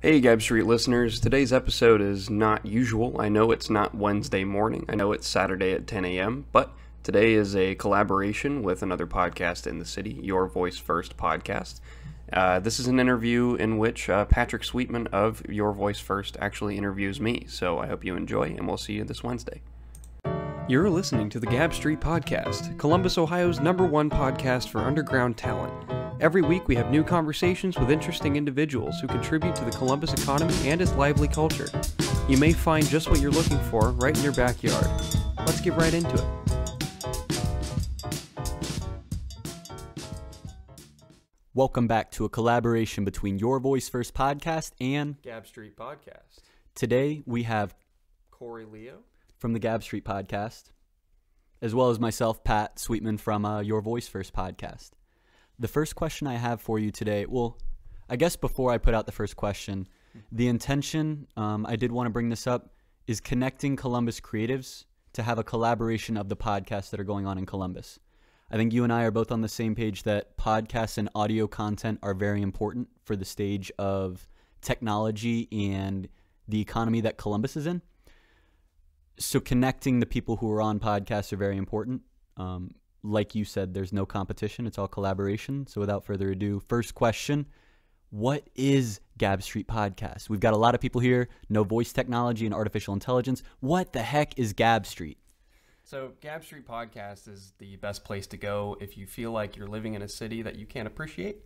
Hey, Gab Street listeners. Today's episode is not usual. I know it's not Wednesday morning. I know it's Saturday at 10 a.m., but today is a collaboration with another podcast in the city, Your Voice First podcast. Uh, this is an interview in which uh, Patrick Sweetman of Your Voice First actually interviews me, so I hope you enjoy, and we'll see you this Wednesday. You're listening to the Gab Street Podcast, Columbus, Ohio's number one podcast for underground talent. Every week, we have new conversations with interesting individuals who contribute to the Columbus economy and its lively culture. You may find just what you're looking for right in your backyard. Let's get right into it. Welcome back to a collaboration between Your Voice First podcast and Gab Street Podcast. today we have Cory Leo. from the Gab Street podcast, as well as myself, Pat Sweetman from uh, Your Voice First podcast. The first question I have for you today, well, I guess before I put out the first question, the intention, um, I did want to bring this up, is connecting Columbus creatives to have a collaboration of the podcasts that are going on in Columbus. I think you and I are both on the same page that podcasts and audio content are very important for the stage of technology and the economy that Columbus is in. So connecting the people who are on podcasts are very important. Um, like you said, there's no competition; it's all collaboration. So without further ado, first question: What is Gab Street Podcast? We've got a lot of people here. No voice technology and artificial intelligence. What the heck is Gab Street? So, Gab Street Podcast is the best place to go if you feel like you're living in a city that you can't appreciate.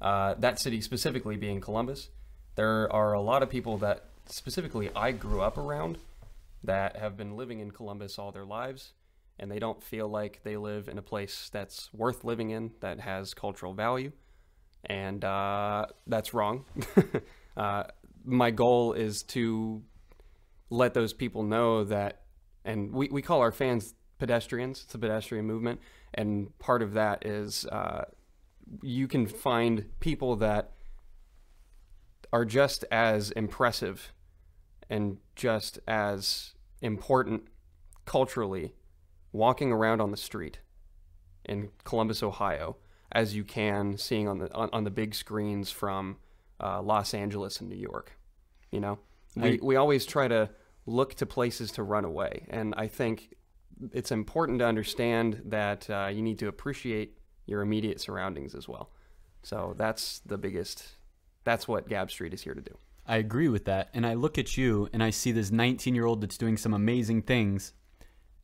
Uh, that city specifically being Columbus. There are a lot of people that specifically I grew up around that have been living in Columbus all their lives, and they don't feel like they live in a place that's worth living in, that has cultural value. And uh, that's wrong. uh, my goal is to let those people know that and we, we call our fans pedestrians. It's a pedestrian movement, and part of that is uh, you can find people that are just as impressive and just as important culturally walking around on the street in Columbus, Ohio, as you can seeing on the on, on the big screens from uh, Los Angeles and New York. You know, we I- we always try to look to places to run away, and I think it's important to understand that uh, you need to appreciate your immediate surroundings as well. So that's the biggest. That's what Gab Street is here to do. I agree with that. And I look at you and I see this 19 year old that's doing some amazing things.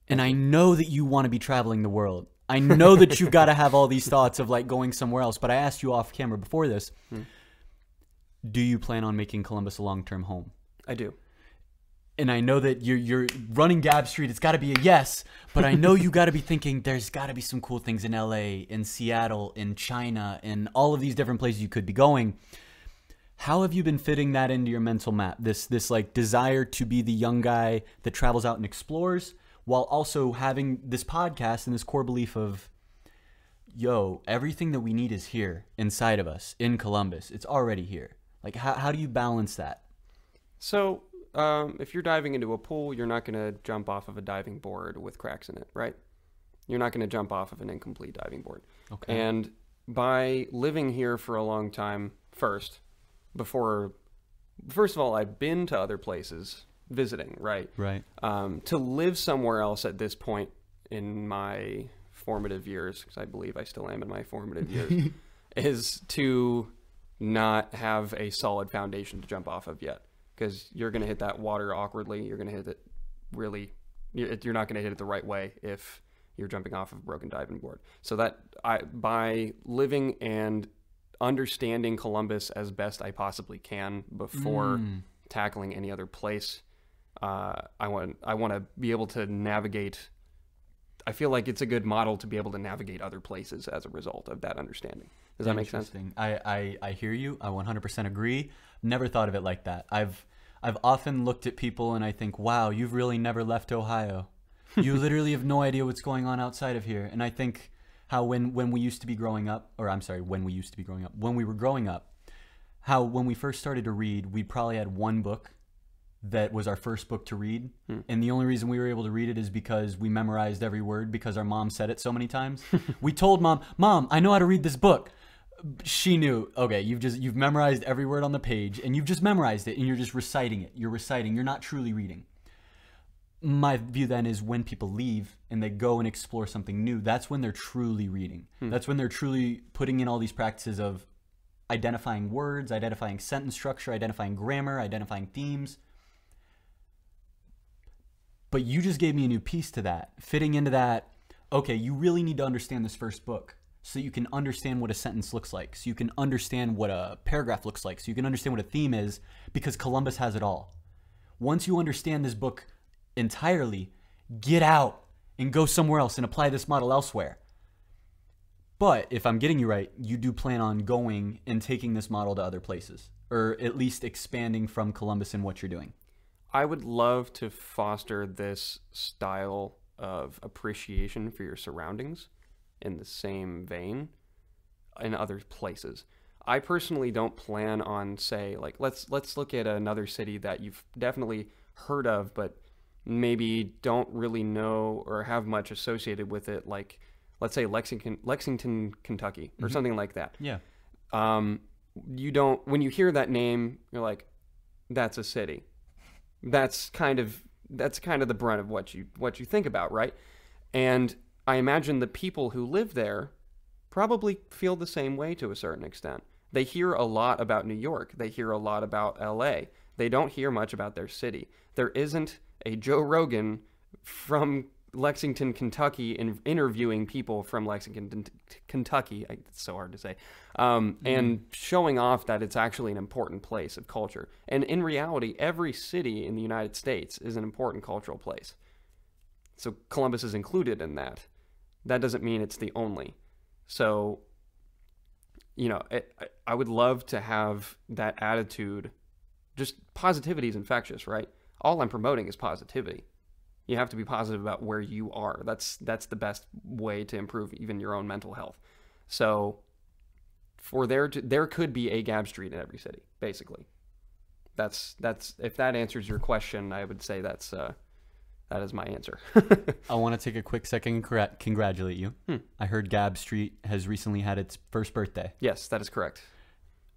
And I know that you want to be traveling the world. I know that you've got to have all these thoughts of like going somewhere else. But I asked you off camera before this hmm. do you plan on making Columbus a long term home? I do. And I know that you're, you're running Gab Street. It's got to be a yes. But I know you got to be thinking there's got to be some cool things in LA, in Seattle, in China, in all of these different places you could be going how have you been fitting that into your mental map this this like desire to be the young guy that travels out and explores while also having this podcast and this core belief of yo everything that we need is here inside of us in columbus it's already here like how, how do you balance that So, um, if you're diving into a pool, you're not going to jump off of a diving board with cracks in it, right? You're not going to jump off of an incomplete diving board. okay And by living here for a long time, first, before, first of all, I've been to other places visiting, right? right Um, to live somewhere else at this point in my formative years, because I believe I still am in my formative years, is to not have a solid foundation to jump off of yet. Because you're going to hit that water awkwardly. You're going to hit it really, you're you're not going to hit it the right way if you're jumping off of a broken diving board. So that I, by living and understanding Columbus as best I possibly can before Mm. tackling any other place, uh, I want I want to be able to navigate. I feel like it's a good model to be able to navigate other places as a result of that understanding. Does that make sense? I, I, I hear you. I 100% agree. Never thought of it like that. I've I've often looked at people and I think, wow, you've really never left Ohio. You literally have no idea what's going on outside of here. And I think how when when we used to be growing up, or I'm sorry, when we used to be growing up, when we were growing up, how when we first started to read, we probably had one book that was our first book to read. Hmm. And the only reason we were able to read it is because we memorized every word because our mom said it so many times. we told mom, Mom, I know how to read this book. She knew. Okay, you've just you've memorized every word on the page and you've just memorized it and you're just reciting it. You're reciting. You're not truly reading. My view then is when people leave and they go and explore something new, that's when they're truly reading. Hmm. That's when they're truly putting in all these practices of identifying words, identifying sentence structure, identifying grammar, identifying themes. But you just gave me a new piece to that, fitting into that. Okay, you really need to understand this first book so you can understand what a sentence looks like, so you can understand what a paragraph looks like, so you can understand what a theme is, because Columbus has it all. Once you understand this book entirely, get out and go somewhere else and apply this model elsewhere. But if I'm getting you right, you do plan on going and taking this model to other places, or at least expanding from Columbus in what you're doing. I would love to foster this style of appreciation for your surroundings in the same vein in other places. I personally don't plan on say like let's let's look at another city that you've definitely heard of but maybe don't really know or have much associated with it like let's say Lexington Lexington Kentucky or something like that. Yeah. Um you don't when you hear that name you're like that's a city. That's kind of that's kind of the brunt of what you what you think about, right? And I imagine the people who live there probably feel the same way to a certain extent. They hear a lot about New York. They hear a lot about LA. They don't hear much about their city. There isn't a Joe Rogan from Lexington, Kentucky, in interviewing people from Lexington, Kentucky. It's so hard to say, um, and showing off that it's actually an important place of culture. And in reality, every city in the United States is an important cultural place. So Columbus is included in that. That doesn't mean it's the only. So, you know, it, I- I would love to have that attitude. Just positivity is infectious, right? All I'm promoting is positivity. You have to be positive about where you are. That's that's the best way to improve even your own mental health. So, for there to there could be a Gab Street in every city, basically. That's that's if that answers your question, I would say that's uh, that is my answer. I want to take a quick second congratulate you. Hmm. I heard Gab Street has recently had its first birthday. yes, that is correct.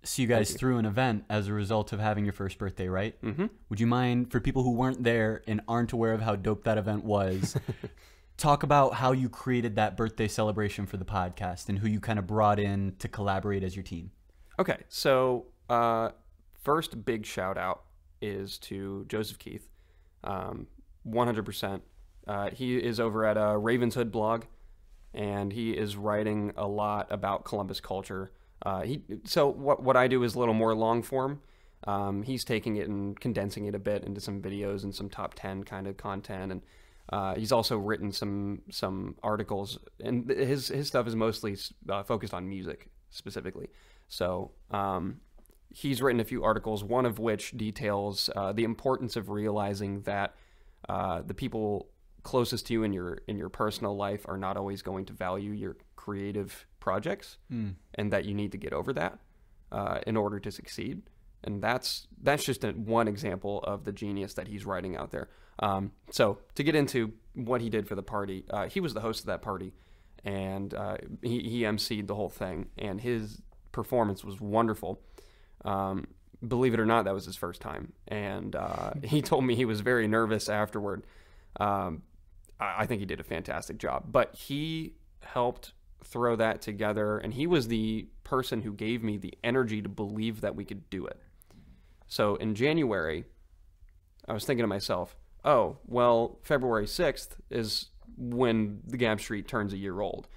So you guys you. threw an event as a result of having your first birthday, right? Mm-hmm. Would you mind, for people who weren't there and aren't aware of how dope that event was, talk about how you created that birthday celebration for the podcast and who you kind of brought in to collaborate as your team? Okay, so uh, first big shout out is to Joseph Keith, um, 100%. Uh, he is over at a Ravenshood blog, and he is writing a lot about Columbus culture. Uh, he so what what I do is a little more long form. Um, he's taking it and condensing it a bit into some videos and some top ten kind of content, and uh, he's also written some some articles. And his his stuff is mostly uh, focused on music specifically. So um, he's written a few articles, one of which details uh, the importance of realizing that uh, the people closest to you in your in your personal life are not always going to value your creative projects, and that you need to get over that uh, in order to succeed. And that's that's just a, one example of the genius that he's writing out there. Um, so to get into what he did for the party, uh, he was the host of that party, and uh, he he emceed the whole thing, and his performance was wonderful. Um, believe it or not, that was his first time, and uh, he told me he was very nervous afterward. Um, I, I think he did a fantastic job, but he helped throw that together, and he was the person who gave me the energy to believe that we could do it. So in January, I was thinking to myself, oh, well, February 6th is when the Gab Street turns a year old.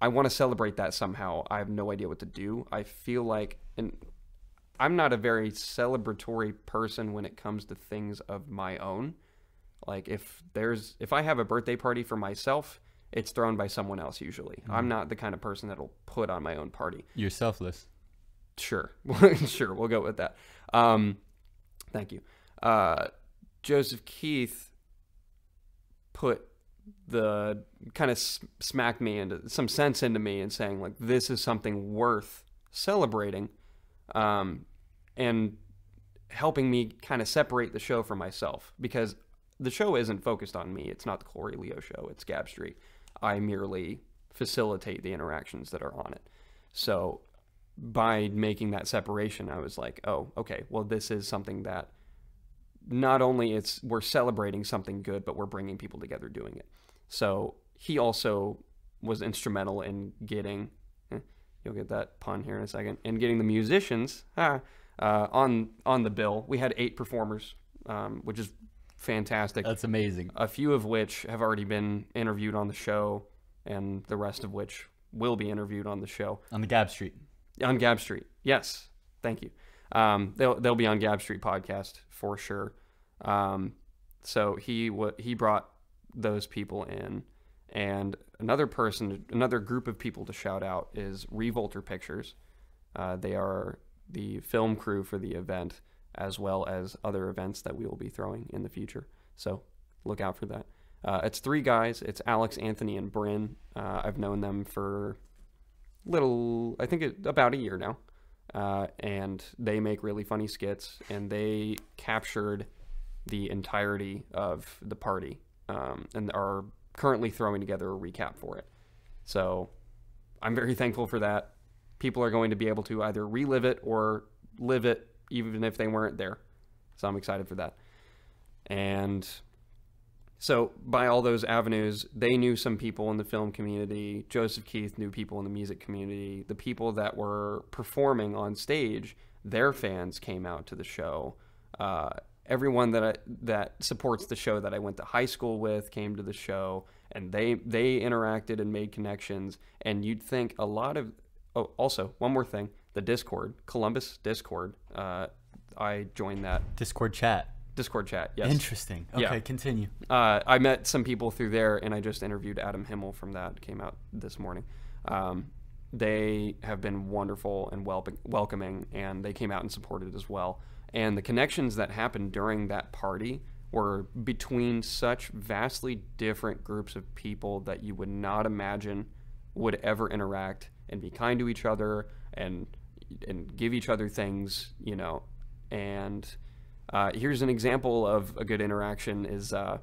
I want to celebrate that somehow. I have no idea what to do. I feel like, and I'm not a very celebratory person when it comes to things of my own. Like if there's if I have a birthday party for myself, it's thrown by someone else usually. I'm not the kind of person that'll put on my own party. You're selfless. Sure, sure, we'll go with that. Um, thank you. Uh, Joseph Keith put the kind of smacked me into some sense into me and saying like this is something worth celebrating, um, and helping me kind of separate the show from myself because the show isn't focused on me. It's not the Cory Leo show. It's Gab Street. I merely facilitate the interactions that are on it. So by making that separation, I was like, oh, okay, well, this is something that not only it's we're celebrating something good, but we're bringing people together doing it. So he also was instrumental in getting. eh, You'll get that pun here in a second. In getting the musicians ah, uh, on on the bill, we had eight performers, um, which is fantastic. That's amazing. a few of which have already been interviewed on the show, and the rest of which will be interviewed on the show On the Gab Street. on Gab Street. Yes, thank you. Um, they'll they'll be on Gab Street podcast for sure. Um, so he wa he brought those people in, and another person, another group of people to shout out is Revolter Pictures. Uh, they are the film crew for the event, as well as other events that we will be throwing in the future. So look out for that. Uh, it's three guys. It's Alex, Anthony, and Bryn. Uh, I've known them for a little, I think it, about a year now. Uh, and they make really funny skits, and they captured the entirety of the party um, and are currently throwing together a recap for it. So I'm very thankful for that. People are going to be able to either relive it or live it even if they weren't there. So I'm excited for that. And so, by all those avenues, they knew some people in the film community. Joseph Keith knew people in the music community. The people that were performing on stage, their fans came out to the show. Uh, everyone that I, that supports the show that I went to high school with came to the show, and they they interacted and made connections. And you'd think a lot of oh, also one more thing: the Discord, Columbus Discord. Uh, I joined that Discord chat. Discord chat. Yes. Interesting. Okay, Yeah. continue. Uh, I met some people through there, and I just interviewed Adam Himmel from that. Came out this morning. Um, they have been wonderful and wel- welcoming, and they came out and supported as well. And the connections that happened during that party were between such vastly different groups of people that you would not imagine would ever interact and be kind to each other and and give each other things, you know. And uh, here's an example of a good interaction: is uh,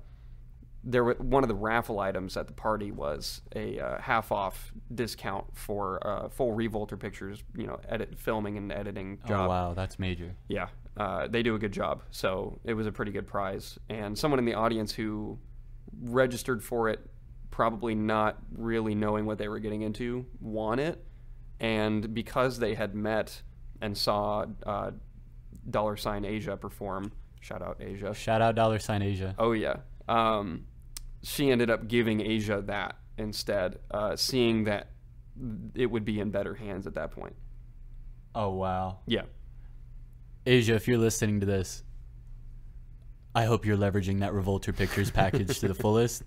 there were, one of the raffle items at the party was a uh, half off discount for uh, full Revolter Pictures, you know, edit filming and editing job. Oh wow, that's major. Yeah, uh, they do a good job. So it was a pretty good prize. And someone in the audience who registered for it, probably not really knowing what they were getting into, won it. And because they had met and saw uh, Dollar Sign Asia perform, shout out Asia. Shout out Dollar Sign Asia. Oh yeah. Um, she ended up giving Asia that instead, uh, seeing that it would be in better hands at that point. Oh wow. Yeah. Asia, if you're listening to this, I hope you're leveraging that Revolter Pictures package to the fullest.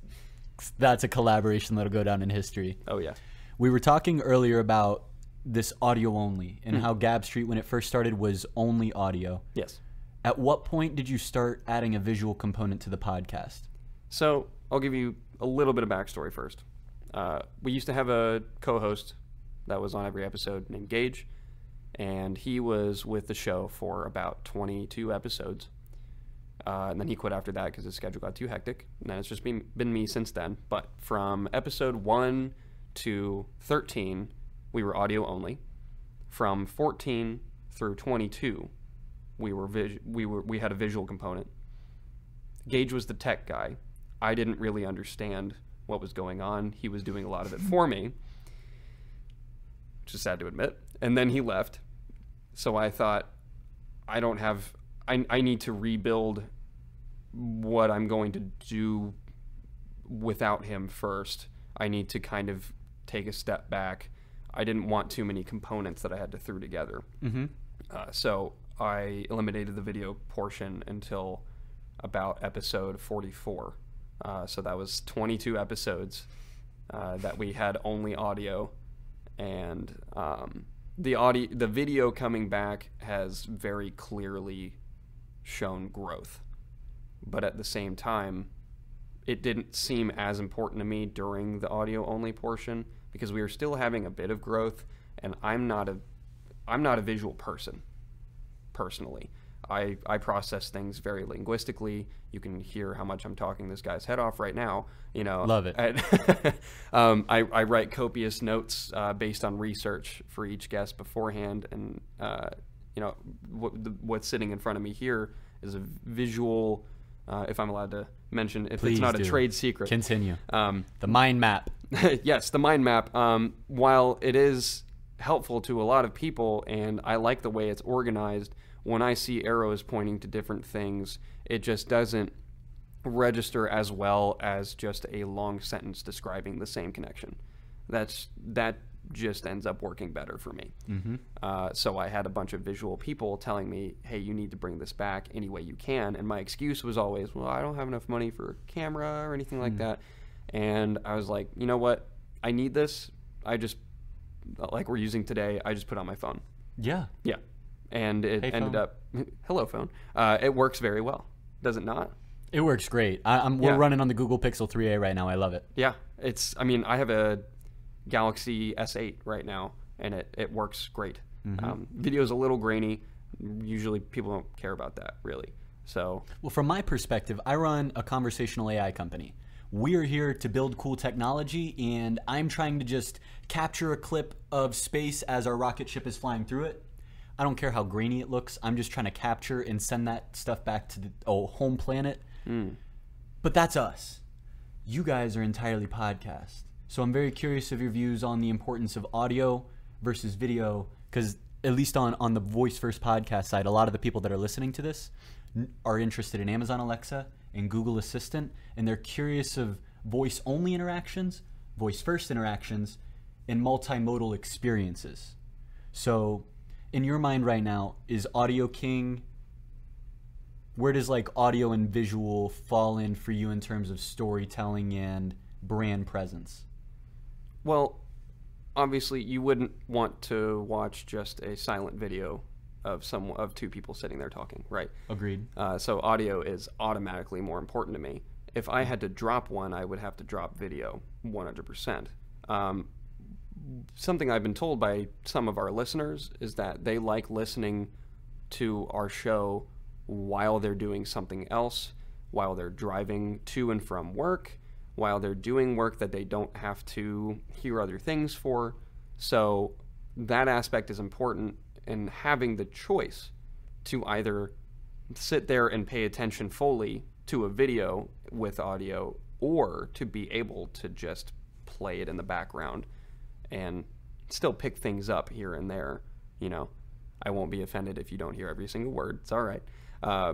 That's a collaboration that'll go down in history. Oh yeah. We were talking earlier about this audio only and how Gab Street, when it first started, was only audio. Yes. At what point did you start adding a visual component to the podcast? So I'll give you a little bit of backstory first. Uh, we used to have a co-host that was on every episode named Gage, and he was with the show for about 22 episodes. Uh, and then he quit after that because his schedule got too hectic. And then it's just been, been me since then. But from episode 1 to 13, we were audio only. From 14 through 22, we were we were we had a visual component. Gage was the tech guy. I didn't really understand what was going on. He was doing a lot of it for me, which is sad to admit. And then he left. So I thought, I don't have, I, I need to rebuild what I'm going to do without him first. I need to kind of take a step back. I didn't want too many components that I had to throw together. Mm-hmm. Uh, so I eliminated the video portion until about episode 44. Uh, so that was 22 episodes uh, that we had only audio, and um, the audio, the video coming back has very clearly shown growth, but at the same time, it didn't seem as important to me during the audio only portion because we are still having a bit of growth, and I'm not a I'm not a visual person personally. I, I process things very linguistically. You can hear how much I'm talking this guy's head off right now. You know, Love it. I, um, I, I write copious notes uh, based on research for each guest beforehand, and uh, you know what, the, what's sitting in front of me here is a visual. Uh, if I'm allowed to mention, if Please it's not do. a trade secret, Continue. um, The mind map. yes, the mind map. Um, while it is helpful to a lot of people, and I like the way it's organized, when I see arrows pointing to different things, it just doesn't register as well as just a long sentence describing the same connection. That's that just ends up working better for me. Mm-hmm. Uh, so I had a bunch of visual people telling me, "Hey, you need to bring this back any way you can." And my excuse was always, "Well, I don't have enough money for a camera or anything like that." And I was like, "You know what? I need this. I just like we're using today. I just put on my phone. Yeah. Yeah, and it Hey, ended phone. up hello phone. Uh, it works very well. Does it not? It works great. I, I'm, we're Yeah. running on the Google Pixel 3a right now. I love it. Yeah, it's. I mean, I have a Galaxy S8 right now, and it, it works great. Um, is a little grainy. Usually, people don't care about that really. So Well, from my perspective, I run a conversational AI company. We're here to build cool technology, and I'm trying to just capture a clip of space as our rocket ship is flying through it. I don't care how grainy it looks. I'm just trying to capture and send that stuff back to the oh, home planet. But that's us. You guys are entirely podcast. So I'm very curious of your views on the importance of audio versus video because at least on, on the voice first podcast side, a lot of the people that are listening to this are interested in Amazon Alexa and Google Assistant, and they're curious of voice only interactions, voice first interactions, and multimodal experiences. So, in your mind right now, is audio king? Where does like audio and visual fall in for you in terms of storytelling and brand presence? Well, obviously, you wouldn't want to watch just a silent video of some of two people sitting there talking, right? Agreed. Uh, so audio is automatically more important to me. If I had to drop one, I would have to drop video 100%. Um, something I've been told by some of our listeners is that they like listening to our show while they're doing something else, while they're driving to and from work, while they're doing work that they don't have to hear other things for. So that aspect is important and having the choice to either sit there and pay attention fully to a video with audio or to be able to just play it in the background and still pick things up here and there you know i won't be offended if you don't hear every single word it's all right uh,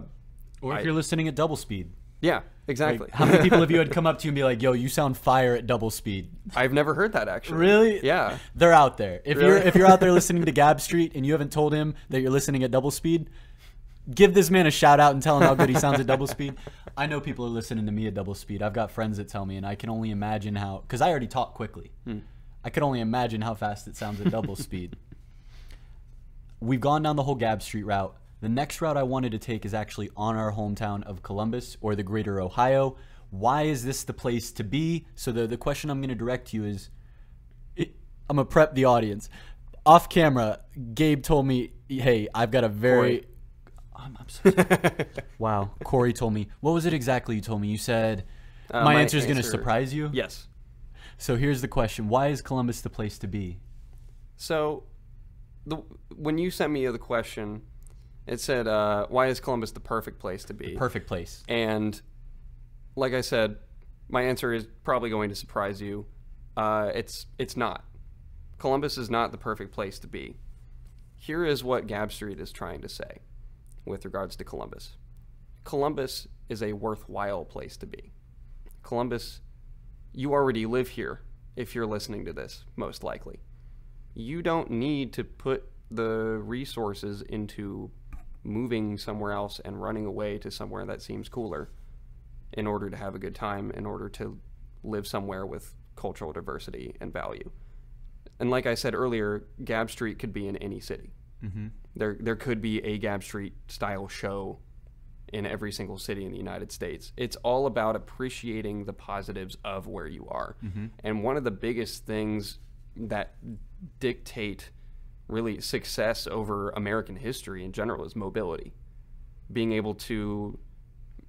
Or if I- you're listening at double speed. yeah Like, exactly how many people have you had come up to you and be like, "Yo, you sound fire at double speed"? i've never heard that actually Really? yeah They're out there. If you're if you're out there listening to Gab Street and you haven't told him that you're listening at double speed, give this man a shout out and tell him how good he sounds at double speed. I know people are listening to me at double speed. I've got friends that tell me, and I can only imagine how because I already talk quickly. Hmm. I could only imagine how fast it sounds at double speed. We've gone down the whole Gab Street route. The next route I wanted to take is actually on our hometown of Columbus or the greater Ohio. Why is this the place to be? So the, the question I'm going to direct to you is it, I'm gonna prep the audience. Off camera, Gabe told me, "Hey, I've got a very." I'm, I'm so sorry. wow, Cory told me. What was it exactly you told me? You said Uh, my, my answer is gonna surprise you. yes So here's the question: Why is Columbus the place to be? So, the when you sent me the question, it said, uh, "Why is Columbus the perfect place to be?" Perfect place. And like I said, my answer is probably going to surprise you. Uh, it's it's not. Columbus is not the perfect place to be. Here is what Gab Street is trying to say with regards to Columbus. Columbus is a worthwhile place to be. Columbus, you already live here if you're listening to this, most likely. You don't need to put the resources into moving somewhere else and running away to somewhere that seems cooler in order to have a good time, in order to live somewhere with cultural diversity and value. And like I said earlier, Gab Street could be in any city. Mm-hmm. There, there could be a Gab Street style show in every single city in the United States. It's all about appreciating the positives of where you are. And one of the biggest things that dictate really success over American history in general is mobility. being able to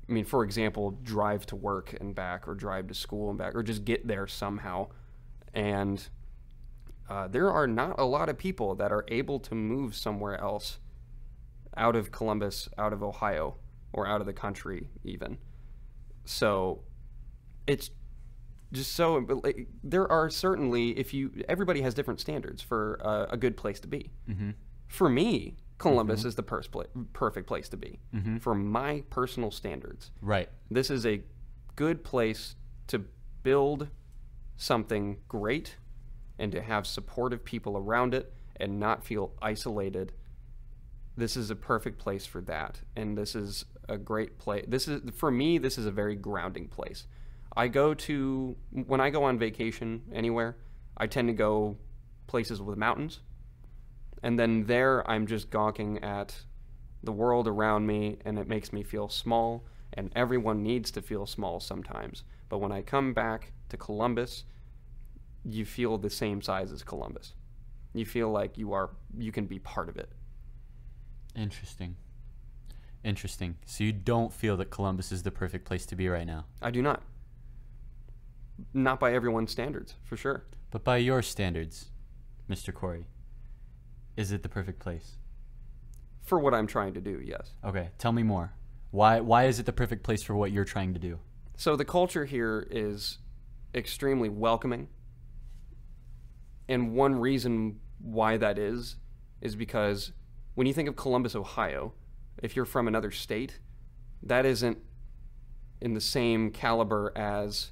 I mean, for example, drive to work and back, or drive to school and back, or just get there somehow. And uh, there are not a lot of people that are able to move somewhere else out of Columbus, out of Ohio, or out of the country, even. So it's just so like, there are certainly if you everybody has different standards for uh, a good place to be. Mm-hmm. For me, Columbus is the pers- pla- perfect place to be Mm-hmm. for my personal standards. Right. This is a good place to build something great and to have supportive people around it and not feel isolated. This is a perfect place for that. And this is a great place. This is for me this is a very grounding place. I go to when I go on vacation anywhere, I tend to go places with mountains. And then there I'm just gawking at the world around me and it makes me feel small and everyone needs to feel small sometimes. But when I come back to Columbus, you feel the same size as Columbus. You feel like you are you can be part of it. Interesting. Interesting. So you don't feel that Columbus is the perfect place to be right now, I do not. Not by everyone's standards, for sure. but by your standards, Mr. Cory, is it the perfect place? For what I'm trying to do, yes. Okay, tell me more. Why why is it the perfect place for what you're trying to do? So the culture here is extremely welcoming. And one reason why that is is because when you think of Columbus, Ohio, if you're from another state, that isn't in the same caliber as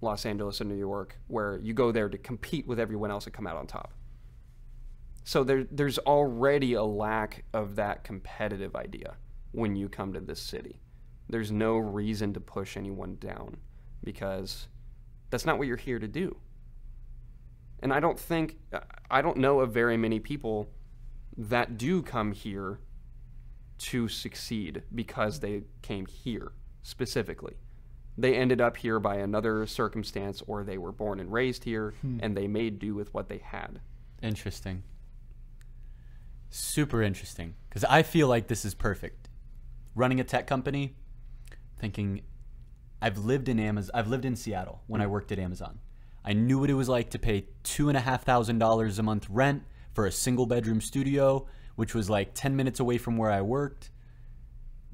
Los Angeles and New York, where you go there to compete with everyone else and come out on top. So there, there's already a lack of that competitive idea when you come to this city. There's no reason to push anyone down because that's not what you're here to do. And I don't think, I don't know of very many people that do come here to succeed because they came here specifically. They ended up here by another circumstance or they were born and raised here hmm. and they made do with what they had. Interesting. Super interesting. Because I feel like this is perfect. Running a tech company, thinking I've lived in Amazon I've lived in Seattle when I hmm. worked at Amazon. I knew what it was like to pay two and a half thousand dollars a month rent for a single bedroom studio, which was like ten minutes away from where I worked.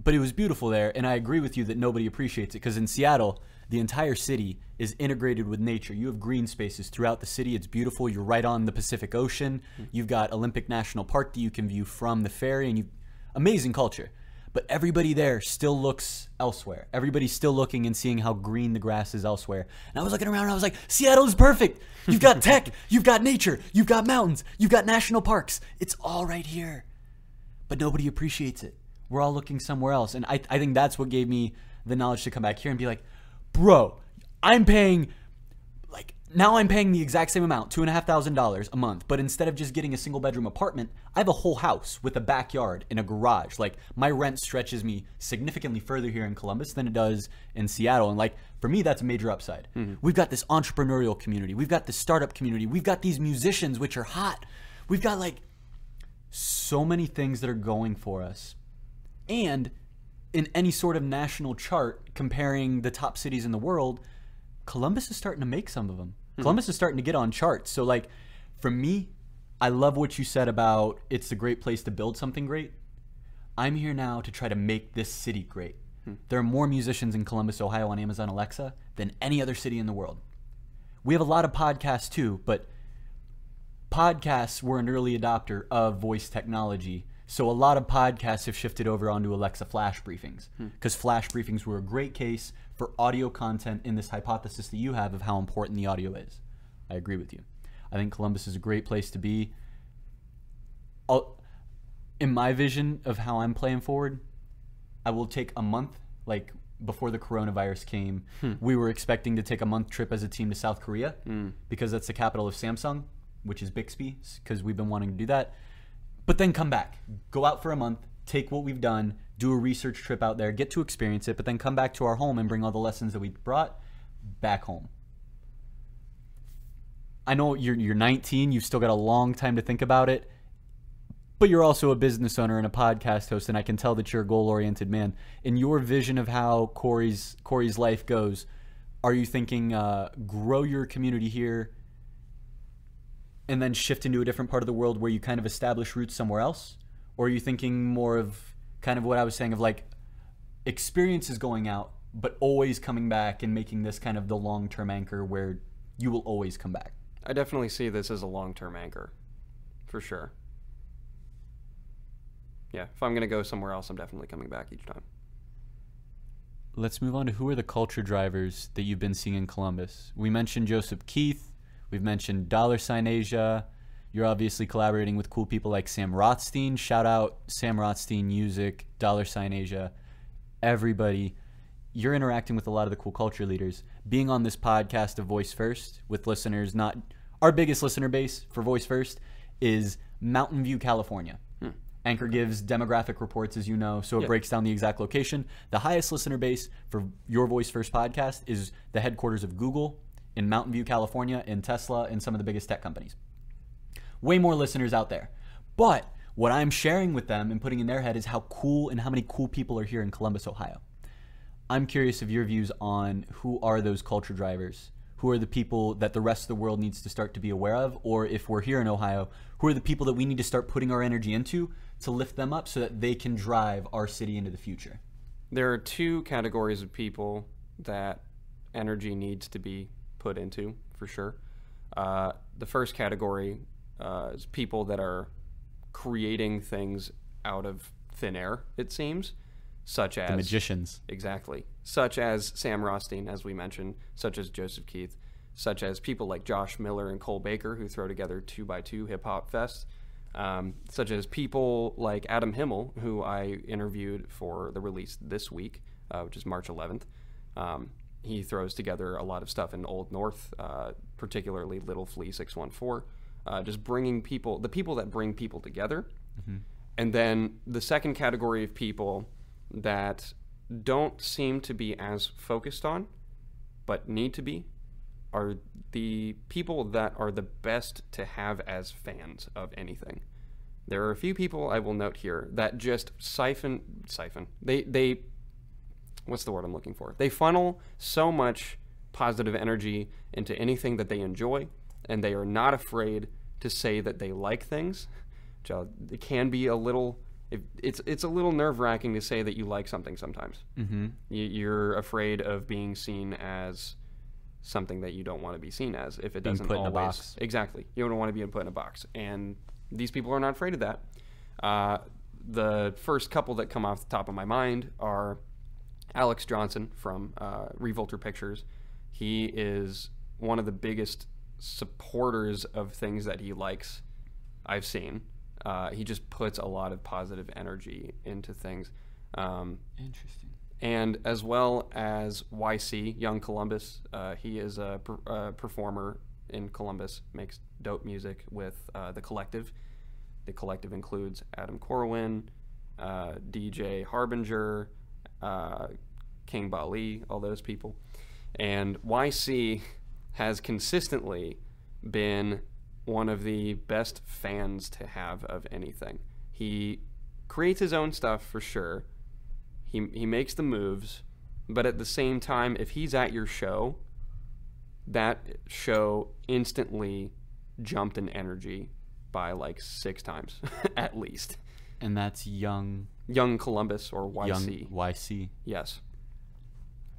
But it was beautiful there, and I agree with you that nobody appreciates it because in Seattle, the entire city is integrated with nature. You have green spaces throughout the city. It's beautiful. You're right on the Pacific Ocean. Hmm. You've got Olympic National Park that you can view from the ferry, and you amazing culture. But everybody there still looks elsewhere. Everybody's still looking and seeing how green the grass is elsewhere. And I was looking around and I was like, Seattle is perfect. You've got tech, you've got nature, you've got mountains, you've got national parks. It's all right here. But nobody appreciates it. We're all looking somewhere else. And I, I think that's what gave me the knowledge to come back here and be like, bro, I'm paying like now I'm paying the exact same amount, two and a half thousand dollars a month, but instead of just getting a single bedroom apartment, I have a whole house with a backyard and a garage. Like my rent stretches me significantly further here in Columbus than it does in Seattle. And like for me, that's a major upside. Mm-hmm. We've got this entrepreneurial community, we've got this startup community, we've got these musicians which are hot. We've got like so many things that are going for us. And in any sort of national chart comparing the top cities in the world, Columbus is starting to make some of them. Hmm. Columbus is starting to get on charts. So, like, for me, I love what you said about it's a great place to build something great. I'm here now to try to make this city great. Hmm. There are more musicians in Columbus, Ohio on Amazon Alexa than any other city in the world. We have a lot of podcasts too, but podcasts were an early adopter of voice technology. So a lot of podcasts have shifted over onto Alexa flash briefings hmm. because flash briefings were a great case for audio content in this hypothesis that you have of how important the audio is. I agree with you. I think Columbus is a great place to be. I'll, in my vision of how I'm playing forward, I will take a month, like before the coronavirus came, hmm. we were expecting to take a month trip as a team to South Korea hmm. because that's the capital of Samsung, which is Bixby, because we've been wanting to do that. But then come back, go out for a month, take what we've done, do a research trip out there, get to experience it, but then come back to our home and bring all the lessons that we brought back home. I know you're you're 19, you've still got a long time to think about it, but you're also a business owner and a podcast host, and I can tell that you're a goal oriented man. In your vision of how Cory's Cory's life goes, are you thinking uh, grow your community here and then shift into a different part of the world where you kind of establish roots somewhere else? Or are you thinking more of kind of what I was saying of like experiences going out, but always coming back and making this kind of the long term anchor where you will always come back? I definitely see this as a long term anchor, for sure. Yeah, if I'm going to go somewhere else, I'm definitely coming back each time. Let's move on to who are the culture drivers that you've been seeing in Columbus. We mentioned Joseph Keith. We've mentioned Dollar Sign Asia. You're obviously collaborating with cool people like Sam Rothstein. Shout out Sam Rothstein Music, Dollar Sign Asia, everybody. You're interacting with a lot of the cool culture leaders. Being on this podcast of Voice First with listeners, not our biggest listener base for Voice First is Mountain View, California. Hmm. Anchor gives demographic reports, as you know, so it Yeah. breaks down the exact location. The highest listener base for Your Voice First podcast is the headquarters of Google in Mountain View, California, in Tesla, and some of the biggest tech companies. Way more listeners out there. But what I'm sharing with them and putting in their head is how cool and how many cool people are here in Columbus, Ohio. I'm curious of your views on who are those culture drivers? Who are the people that the rest of the world needs to start to be aware of? Or if we're here in Ohio, who are the people that we need to start putting our energy into to lift them up so that they can drive our city into the future? There are two categories of people that energy needs to be put into, for sure. Uh, the first category uh, is people that are creating things out of thin air, it seems, such as The magicians. Exactly. Such as Sam Rothstein, as we mentioned, such as Joseph Keith, such as people like Josh Miller and Cole Baker, who throw together 2 by 2 Hip Hop Fest, um, such as people like Adam Himmel, who I interviewed for the release this week, uh, which is March 11th. Um, he throws together a lot of stuff in Old North, uh, particularly Little Flea 614, uh, just bringing people, the people that bring people together. And then the second category of people that don't seem to be as focused on, but need to be, are the people that are the best to have as fans of anything. There are a few people I will note here that just siphon, siphon. They they, what's the word I'm looking for? They funnel so much positive energy into anything that they enjoy, and they are not afraid to say that they like things. It can be a little it's it's a little nerve wracking to say that you like something sometimes. Mm-hmm. You, you're afraid of being seen as something that you don't want to be seen as if it Being doesn't put in a box. exactly you don't want to be put in a box and these people are not afraid of that uh, the first couple that come off the top of my mind are alex johnson from uh, revolter pictures he is one of the biggest supporters of things that he likes i've seen uh, he just puts a lot of positive energy into things um, Interesting. and as well as YC Young Columbus. Uh, he is a per, uh, performer in Columbus, makes dope music with uh, the collective. The collective includes Adam Corwin, uh, DJ Harbinger, uh, King Bali, all those people. And YC has consistently been one of the best fans to have of anything. He creates his own stuff for sure. He, he makes the moves, but at the same time, if he's at your show, that show instantly jumped in energy by like six times at least. And that's young, Young Columbus or YC. young YC. Yes.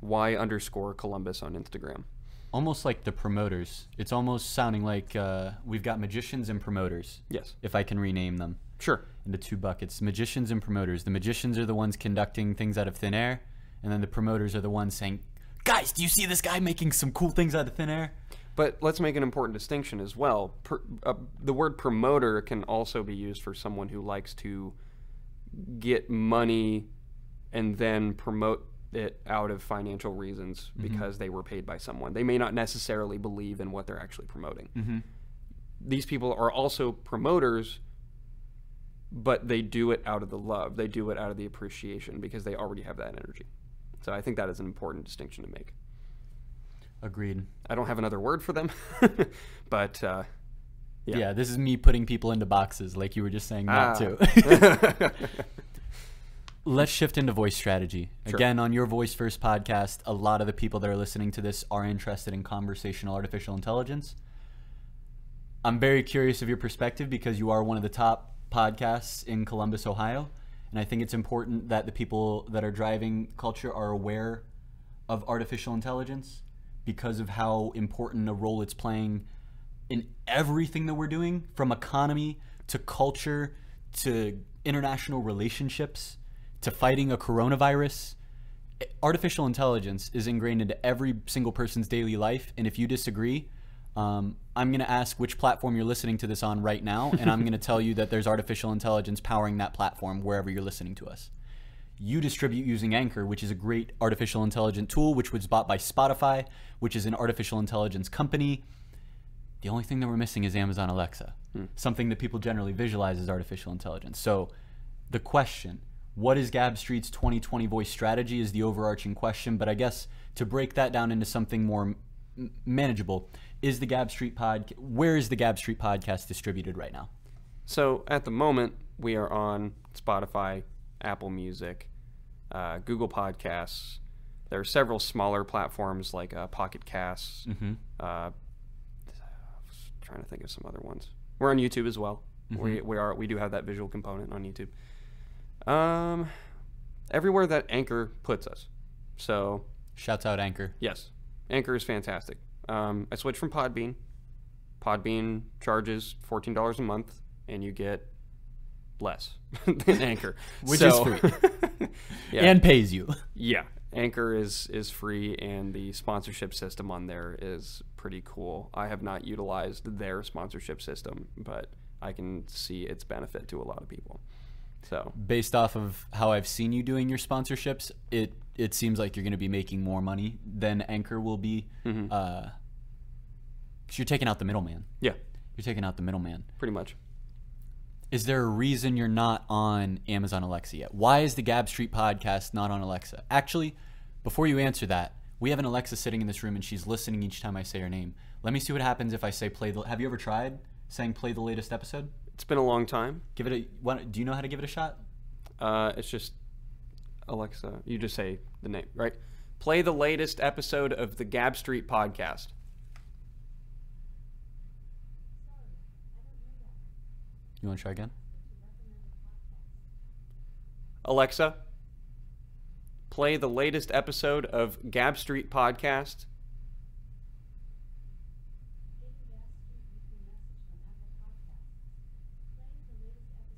Y underscore Columbus on Instagram. Almost like the promoters. It's almost sounding like uh, we've got magicians and promoters, Yes. if I can rename them Sure. into two buckets magicians and promoters. The magicians are the ones conducting things out of thin air, and then the promoters are the ones saying, Guys, do you see this guy making some cool things out of thin air? But let's make an important distinction as well. Per, uh, the word promoter can also be used for someone who likes to get money and then promote it out of financial reasons because they were paid by someone. They may not necessarily believe in what they're actually promoting. Mm-hmm. These people are also promoters, but they do it out of the love. They do it out of the appreciation because they already have that energy. So I think that is an important distinction to make. Agreed. I don't have another word for them, but uh, Yeah. this is me putting people into boxes like you were just saying not Ah. to. Let's shift into voice strategy. Sure. Again, on your Voice First podcast, a lot of the people that are listening to this are interested in conversational artificial intelligence. I'm very curious of your perspective because you are one of the top podcasts in Columbus, Ohio. And I think it's important that the people that are driving culture are aware of artificial intelligence because of how important a role it's playing in everything that we're doing from economy to culture to international relationships to fighting a coronavirus. Artificial intelligence is ingrained into every single person's daily life. And if you disagree, um, I'm going to ask which platform you're listening to this on right now. And I'm going to tell you that there's artificial intelligence powering that platform wherever you're listening to us. You distribute using Anchor, which is a great artificial intelligence tool, which was bought by Spotify, which is an artificial intelligence company. The only thing that we're missing is Amazon Alexa, something that people generally visualize as artificial intelligence. So, the question, what is Gab Street's 2020 voice strategy, is the overarching question. But I guess to break that down into something more m- manageable, is the Gab Street pod? Where is the Gab Street podcast distributed right now? So at the moment, we are on Spotify, Apple Music, uh, Google Podcasts. There are several smaller platforms like uh, Pocket Casts. Mm-hmm. Uh, trying to think of some other ones. We're on YouTube as well. We we are we do have that visual component on YouTube. Um, everywhere that Anchor puts us. So Shouts out Anchor. Yes, Anchor is fantastic. Um, I switched from Podbean. Podbean charges fourteen dollars a month, and you get less than Anchor, Which is free. yeah, And pays you. yeah, Anchor is is free, and the sponsorship system on there is pretty cool. I have not utilized their sponsorship system, but I can see its benefit to a lot of people. So Based off of how I've seen you doing your sponsorships, it it seems like you're going to be making more money than Anchor will be. Mhm. Uh, 'cause you're taking out the middleman. yeah, You're taking out the middleman. pretty much. Is there a reason you're not on Amazon Alexa yet? Why is the Gab Street podcast not on Alexa? Actually, before you answer that, we have an Alexa sitting in this room and she's listening each time I say her name. Let me see what happens if I say play the. Have you ever tried saying play the latest episode? It's been a long time. Give it a. What, do you know how to give it a shot? Uh, it's just Alexa. You just say the name, right? Play the latest episode of the Gab Street podcast. You want to try again? Alexa, play the latest episode of Gab Street podcast.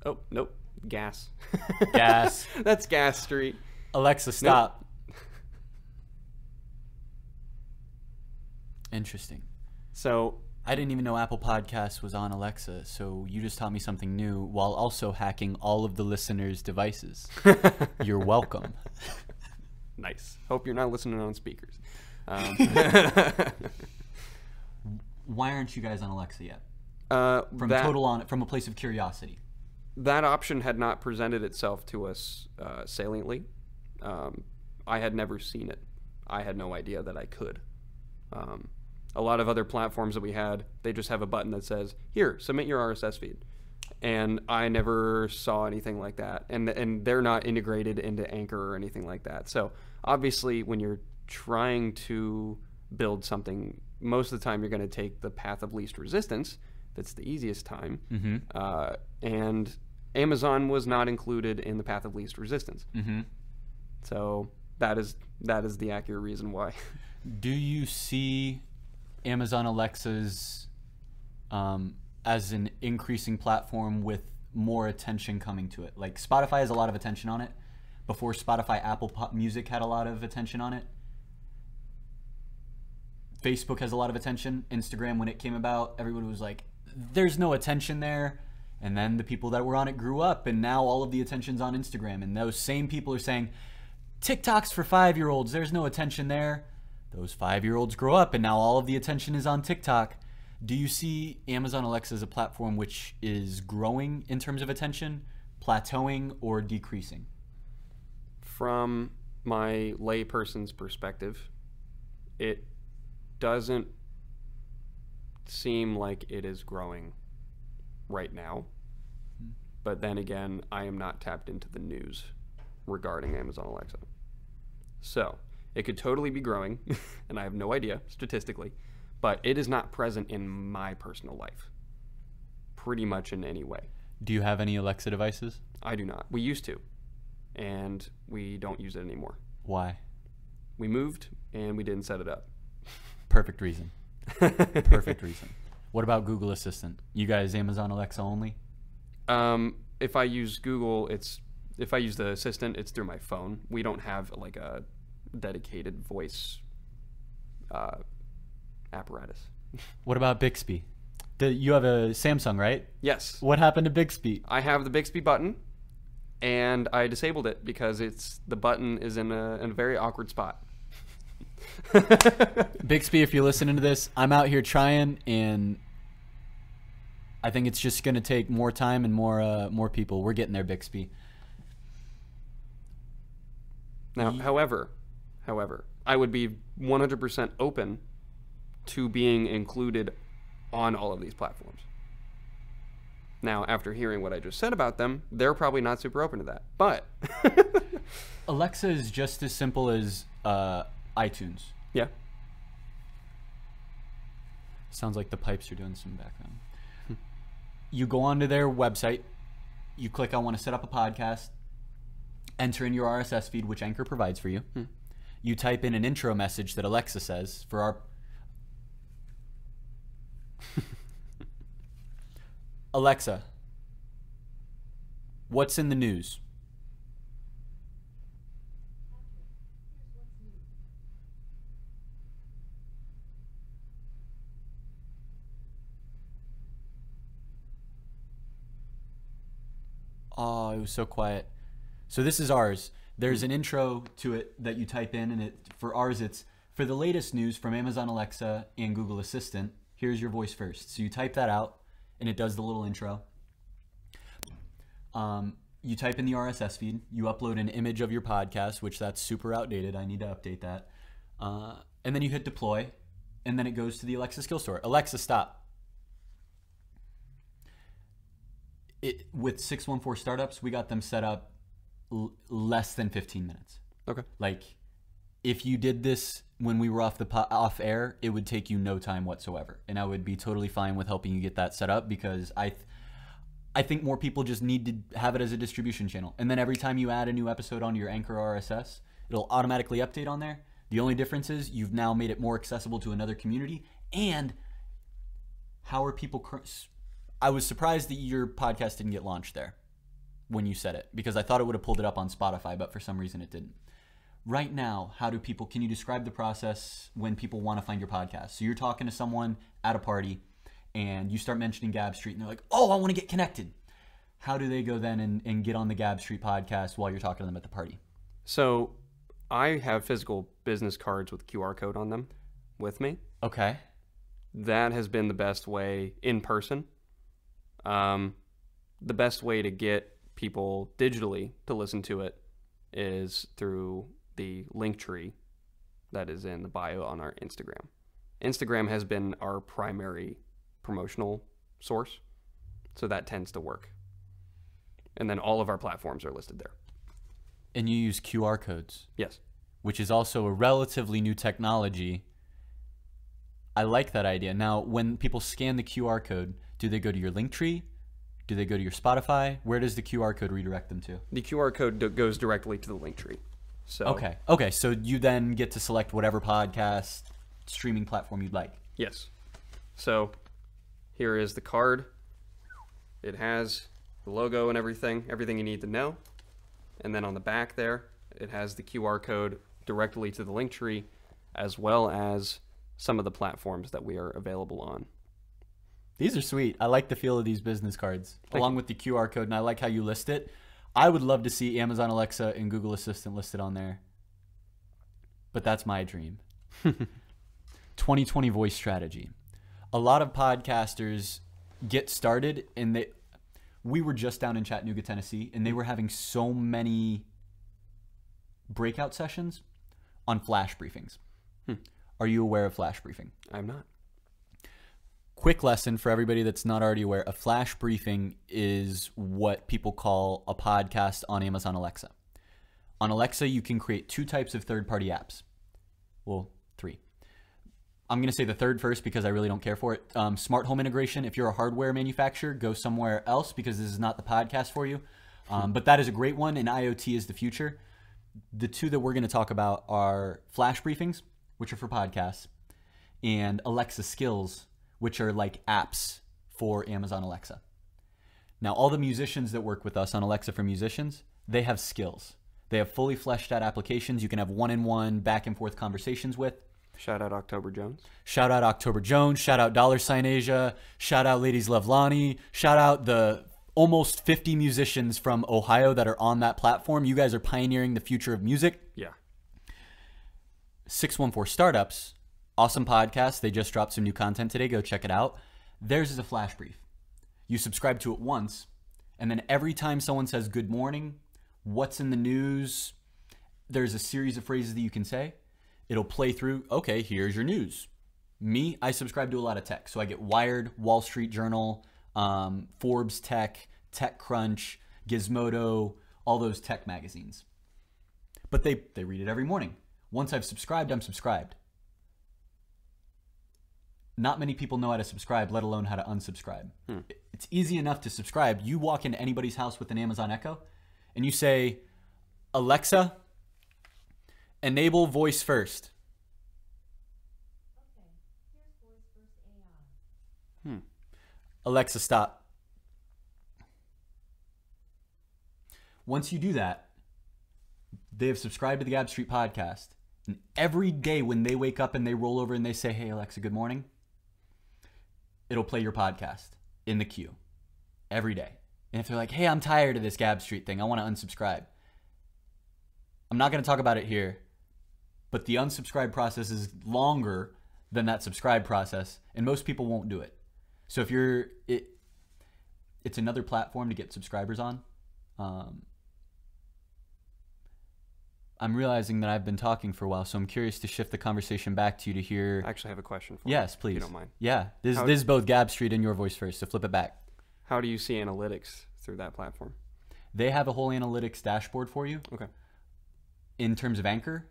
Oh, nope. Gas. Gas. That's Gas Street. Alexa, stop. Interesting. So, I didn't even know Apple Podcasts was on Alexa, so you just taught me something new while also hacking all of the listeners' devices. You're welcome. nice. Hope you're not listening on speakers. Um, Why aren't you guys on Alexa yet? uh, From that, total on from a place of curiosity. that option had not presented itself to us uh, saliently. Um, I had never seen it. I had no idea that I could. Um, a lot of other platforms that we had, they just have a button that says, "Here, submit your RSS feed," and I never saw anything like that. And and they're not integrated into Anchor or anything like that. So obviously, when you're trying to build something, most of the time you're going to take the path of least resistance. That's the easiest time. Mm-hmm. Uh, and Amazon was not included in the path of least resistance. Mm-hmm. So that is that is the accurate reason why. Do you see Amazon Alexa's um, as an increasing platform with more attention coming to it? Like Spotify has a lot of attention on it. Before Spotify, Apple Pop Music had a lot of attention on it. Facebook has a lot of attention. Instagram, when it came about, everybody was like, "There's no attention there." And then the people that were on it grew up, and now all of the attention's on Instagram. And those same people are saying, TikTok's for five year olds. There's no attention there. Those five year olds grow up, and now all of the attention is on TikTok. Do you see Amazon Alexa as a platform which is growing in terms of attention, plateauing, or decreasing? From my layperson's perspective, it doesn't seem like it is growing right now. Hmm. But then again, I am not tapped into the news regarding Amazon Alexa. So it could totally be growing, and I have no idea statistically, but it is not present in my personal life pretty much in any way. Do you have any Alexa devices? I do not. We used to, and we don't use it anymore. Why? We moved and we didn't set it up. Perfect reason. Perfect reason. What about Google Assistant? You guys Amazon Alexa only? Um, if I use Google, it's if I use the assistant, it's through my phone. We don't have like a dedicated voice uh, apparatus. What about Bixby? The, you have a Samsung, right? Yes, What happened to Bixby? I have the Bixby button, and I disabled it because it's the button is in a, in a very awkward spot. Bixby, if you're listening to this, I'm out here trying, and I think it's just going to take more time and more uh, more people. We're getting there, Bixby. Now, however, however, I would be 100% open to being included on all of these platforms. Now, after hearing what I just said about them, they're probably not super open to that. But Alexa is just as simple as uh, iTunes. yeah, Sounds like the pipes are doing some background. you go onto their website, you click I want to set up a podcast, enter in your RSS feed, which Anchor provides for you. You type in an intro message that Alexa says for our. Alexa, what's in the news? Oh, it was so quiet. So this is ours. There's an intro to it that you type in, and it for ours it's for the latest news from Amazon Alexa and Google Assistant. Here's your voice first. So you type that out, and it does the little intro. Um, you type in the RSS feed. You upload an image of your podcast, which that's super outdated. I need to update that. Uh, and then you hit deploy, and then it goes to the Alexa skill store. Alexa, stop. it with 614 startups we got them set up l- less than 15 minutes okay. like if you did this when we were off the po- off air it would take you no time whatsoever. And i would be totally fine with helping you get that set up because i th- i think more people just need to have it as a distribution channel. And then every time you add a new episode onto your anchor rss it'll automatically update on there. The only difference is you've now made it more accessible to another community. And how are people cur- I was surprised that your podcast didn't get launched there when you said it because I thought it would have pulled it up on Spotify, but for some reason it didn't. Right now, how do people can you describe the process when people want to find your podcast? So you're talking to someone at a party and you start mentioning Gab Street and they're like, "Oh, I want to get connected." How do they go then and, and get on the Gab Street podcast while you're talking to them at the party? So I have physical business cards with QR code on them with me. Okay. That has been the best way in person. Um, the best way to get people digitally to listen to it is through the Linktree that is in the bio on our Instagram. Instagram has been our primary promotional source, so that tends to work. And then all of our platforms are listed there. And you use QR codes. Yes. which is also a relatively new technology. I like that idea. Now, when people scan the QR code, do they go to your Linktree? Do they go to your Spotify? Where does the QR code redirect them to? The QR code goes directly to the Linktree. So Okay. Okay. So you then get to select whatever podcast streaming platform you'd like. Yes. So here is the card. It has the logo and everything, everything you need to know. And then on the back there, it has the QR code directly to the Linktree, as well as some of the platforms that we are available on. These are sweet. I like the feel of these business cards, Thank along you. with the QR code, and I like how you list it. I would love to see Amazon Alexa and Google Assistant listed on there, but that's my dream. 2020 voice strategy. A lot of podcasters get started, and they. We were just down in Chattanooga, Tennessee, and they were having so many breakout sessions on flash briefings. Hmm. Are you aware of flash briefing? I'm not. Quick lesson for everybody that's not already aware a flash briefing is what people call a podcast on Amazon Alexa. On Alexa, you can create two types of third party apps. Well, three. I'm going to say the third first because I really don't care for it. Um, smart home integration. If you're a hardware manufacturer, go somewhere else because this is not the podcast for you. Um, but that is a great one, and IoT is the future. The two that we're going to talk about are flash briefings, which are for podcasts, and Alexa skills, which are like apps for Amazon Alexa. Now, all the musicians that work with us on Alexa for Musicians, they have skills. They have fully fleshed out applications you can have one on one, back and forth conversations with. Shout out October Jones. Shout out October Jones. Shout out Dollar Sign Asia. Shout out Ladies Love Lonnie. Shout out the almost 50 musicians from Ohio that are on that platform. You guys are pioneering the future of music. Yeah. 614 Startups, awesome podcast. They just dropped some new content today. Go check it out. Theirs is a flash brief. You subscribe to it once, and then every time someone says good morning, what's in the news, there's a series of phrases that you can say. It'll play through, okay, here's your news. Me, I subscribe to a lot of tech. So I get Wired, Wall Street Journal, um, Forbes Tech, TechCrunch, Gizmodo, all those tech magazines. But they, they read it every morning. Once I've subscribed, I'm subscribed. Not many people know how to subscribe, let alone how to unsubscribe. Hmm. It's easy enough to subscribe. You walk into anybody's house with an Amazon Echo and you say, Alexa, enable voice first. Okay, here's voice first AI. Hmm. Alexa, stop. Once you do that, they have subscribed to the Gab Street podcast. And every day when they wake up and they roll over and they say, Hey, Alexa, good morning, it'll play your podcast in the queue every day. And if they're like, Hey, I'm tired of this Gab Street thing, I want to unsubscribe. I'm not going to talk about it here, but the unsubscribe process is longer than that subscribe process, and most people won't do it. So if you're it, it's another platform to get subscribers on. Um, I'm realizing that I've been talking for a while, so I'm curious to shift the conversation back to you to hear. I actually have a question for yes, you. Yes, please. If you don't mind. Yeah, this How- this is both Gab Street and your voice first. So flip it back. How do you see analytics through that platform? They have a whole analytics dashboard for you. Okay. In terms of Anchor,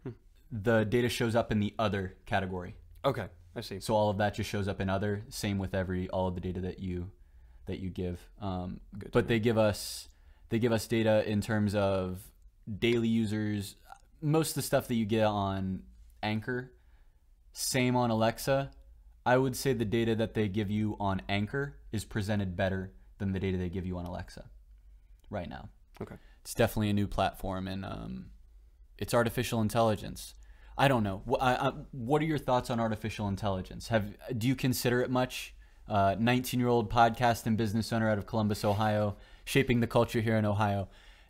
the data shows up in the other category. Okay, I see. So all of that just shows up in other. Same with every all of the data that you that you give. Um, Good but know. they give us they give us data in terms of daily users. Most of the stuff that you get on Anchor, same on Alexa. I would say the data that they give you on Anchor is presented better than the data they give you on Alexa right now. Okay. It's definitely a new platform, and um, it's artificial intelligence. I don't know. I, I, what are your thoughts on artificial intelligence? Have do you consider it much? Nineteen-year-old podcast and business owner out of Columbus, Ohio, shaping the culture here in Ohio.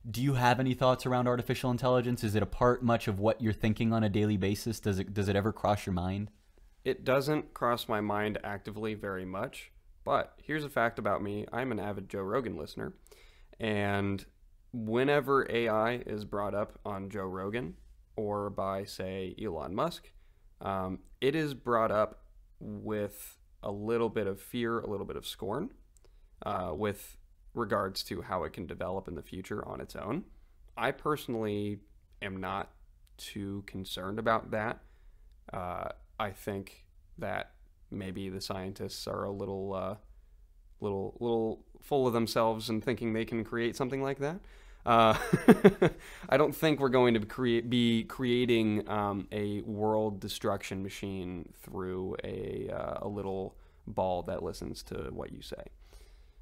Do you have any thoughts around artificial intelligence? Is it a part much of what you're thinking on a daily basis? Does it does it ever cross your mind? It doesn't cross my mind actively very much, but here's a fact about me I'm an avid Joe Rogan listener. And whenever AI is brought up on Joe Rogan or by, say, Elon Musk, um, it is brought up with a little bit of fear, a little bit of scorn, uh, with regards to how it can develop in the future on its own. I personally am not too concerned about that. Uh, I think that maybe the scientists are a little, uh, little, little full of themselves and thinking they can create something like that. Uh, I don't think we're going to create, be creating um, a world destruction machine through a, uh, a little ball that listens to what you say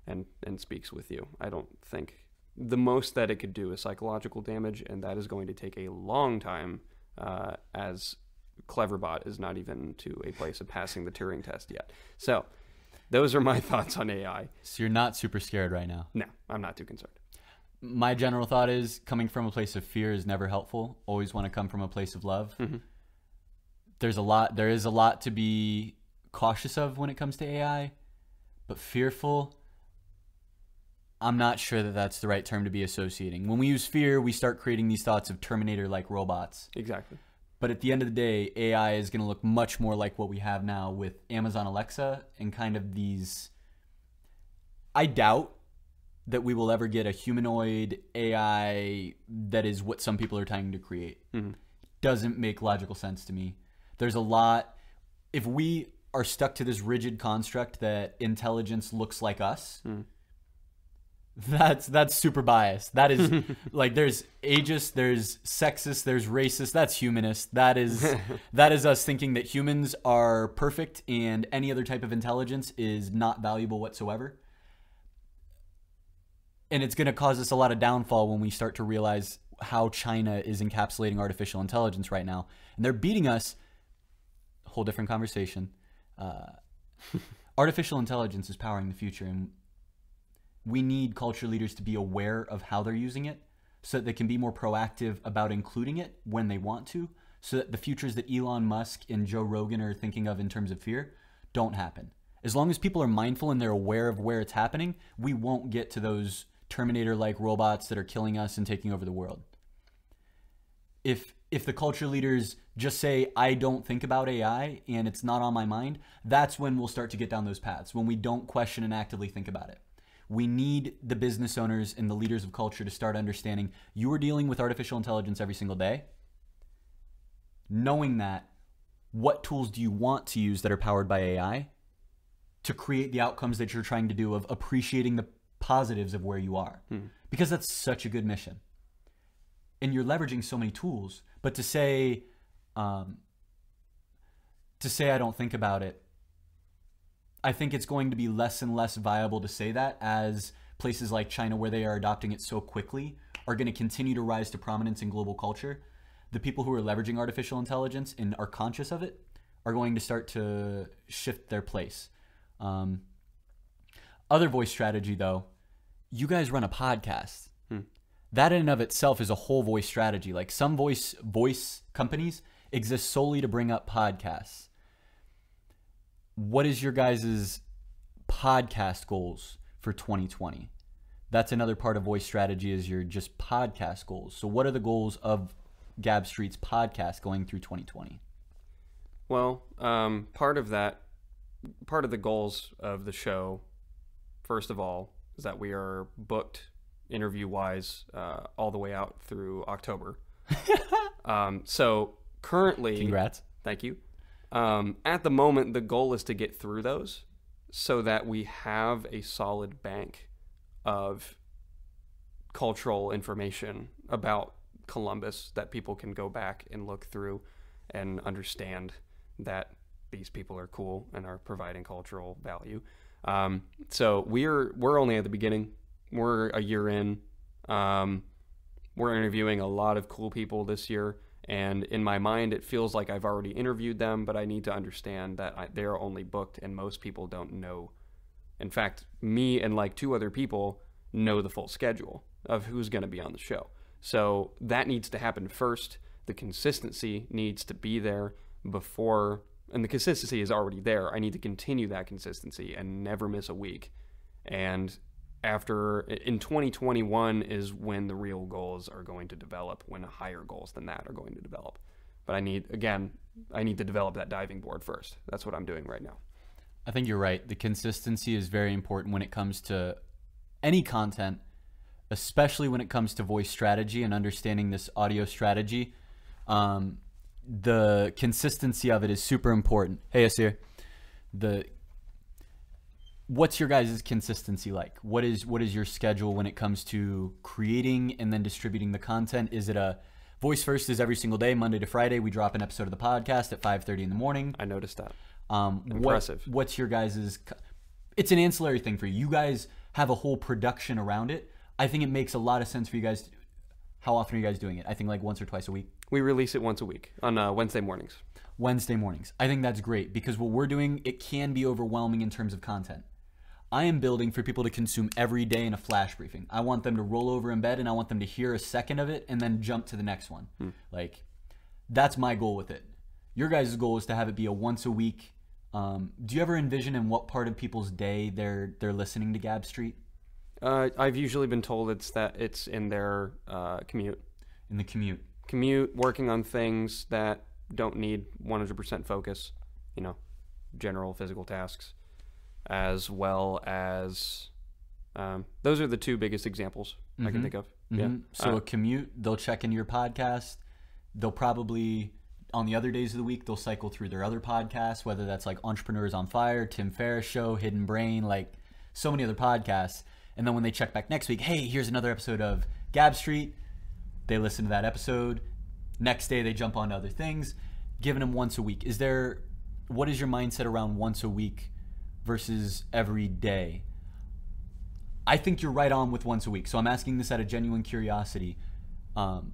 and, and speaks with you. I don't think the most that it could do is psychological damage, and that is going to take a long time uh, as Cleverbot is not even to a place of passing the Turing test yet. So, those are my thoughts on AI. So you're not super scared right now. No, I'm not too concerned. My general thought is coming from a place of fear is never helpful. Always want to come from a place of love. Mhm. There's a lot. There is a lot to be cautious of when it comes to AI, but fearful. I'm not sure that that's the right term to be associating. When we use fear, we start creating these thoughts of Terminator-like robots. Exactly. But at the end of the day, AI is going to look much more like what we have now with Amazon Alexa and kind of these. I doubt that we will ever get a humanoid AI that is what some people are trying to create. Mm-hmm. Doesn't make logical sense to me. There's a lot. If we are stuck to this rigid construct that intelligence looks like us, mm. That's that's super biased. That is like there's ageist, there's sexist, there's racist. That's humanist. That is that is us thinking that humans are perfect and any other type of intelligence is not valuable whatsoever. And it's going to cause us a lot of downfall when we start to realize how China is encapsulating artificial intelligence right now, and they're beating us. Whole different conversation. Uh, artificial intelligence is powering the future, and we need culture leaders to be aware of how they're using it so that they can be more proactive about including it when they want to so that the futures that Elon Musk and Joe Rogan are thinking of in terms of fear don't happen. As long as people are mindful and they're aware of where it's happening, we won't get to those Terminator like robots that are killing us and taking over the world. If if the culture leaders just say I don't think about AI and it's not on my mind, that's when we'll start to get down those paths when we don't question and actively think about it. We need the business owners and the leaders of culture to start understanding you are dealing with artificial intelligence every single day. Knowing that, what tools do you want to use that are powered by AI to create the outcomes that you're trying to do of appreciating the positives of where you are? Because that's such a good mission. And you're leveraging so many tools, but to say, um, to say I don't think about it I think it's going to be less and less viable to say that as places like China, where they are adopting it so quickly, are going to continue to rise to prominence in global culture. The people who are leveraging artificial intelligence and are conscious of it are going to start to shift their place. Um, other voice strategy, though, you guys run a podcast. That in and of itself is a whole voice strategy. Like some voice voice companies exist solely to bring up podcasts what is your guys' podcast goals for 2020 that's another part of voice strategy is your just podcast goals so what are the goals of gab street's podcast going through 2020 Well, um, part of that, part of the goals of the show, first of all, is that we are booked interview wise uh, all the way out through October. um, so currently, congrats Thank you. Um, at the moment, the goal is to get through those so that we have a solid bank of cultural information about Columbus that people can go back and look through and understand that these people are cool and are providing cultural value. Um, so we're we're only at the beginning. We're a year in. Um, we're interviewing a lot of cool people this year and in my mind it feels like i've already interviewed them but i need to understand that I, they're only booked and most people don't know. In fact me and like two other people know the full schedule of who's going to be on the show. So that needs to happen first. The consistency needs to be there before and the consistency is already there. I need to continue that consistency and never miss a week. And after in 2021 is when the real goals are going to develop when higher goals than that are going to develop. But i need again i need to develop that diving board first. That's what i'm doing right now. I think you're right. The consistency is very important when it comes to any content especially when it comes to voice strategy and understanding this audio strategy. Um, the consistency of it is super important. Hey asir the what's your guys' consistency like? What is what is your schedule when it comes to creating and then distributing the content? Is it a voice first is every single day monday to friday we drop an episode of the podcast at 5.30 in the morning? I noticed that. Um, Impressive. What, what's your guys' it's an ancillary thing for you. You guys have a whole production around it. I think it makes a lot of sense for you guys to, how often are you guys doing it? I think like once or twice a week. We release it once a week on uh, wednesday mornings. Wednesday mornings. I think that's great because what we're doing, it can be overwhelming in terms of content. I am building for people to consume every day in a flash briefing. I want them to roll over in bed and I want them to hear a second of it and then jump to the next one. Like, that's my goal with it. Your guys' goal is to have it be a once a week. Um, do you ever envision in what part of people's day they're they're listening to Gab Street uh, i've usually been told it's that it's in their uh, commute in the commute? commute working on things that don't need 100% focus, you know, general physical tasks, as well as um, those are the two biggest examples I can Mhm. think of. Mhm. Yeah. So Uh, a commute, they'll check into your podcast. They'll probably on the other days of the week they'll cycle through their other podcasts, whether that's like Entrepreneurs on Fire, Tim Ferriss Show, Hidden Brain, like so many other podcasts. And then when they check back next week, hey, here's another episode of Gab Street. They listen to that episode. Next day they jump on to other things, giving them once a week. Is there what is your mindset around once a week versus every day? I think you're right on with once a week. So I'm asking this out of genuine curiosity. Um,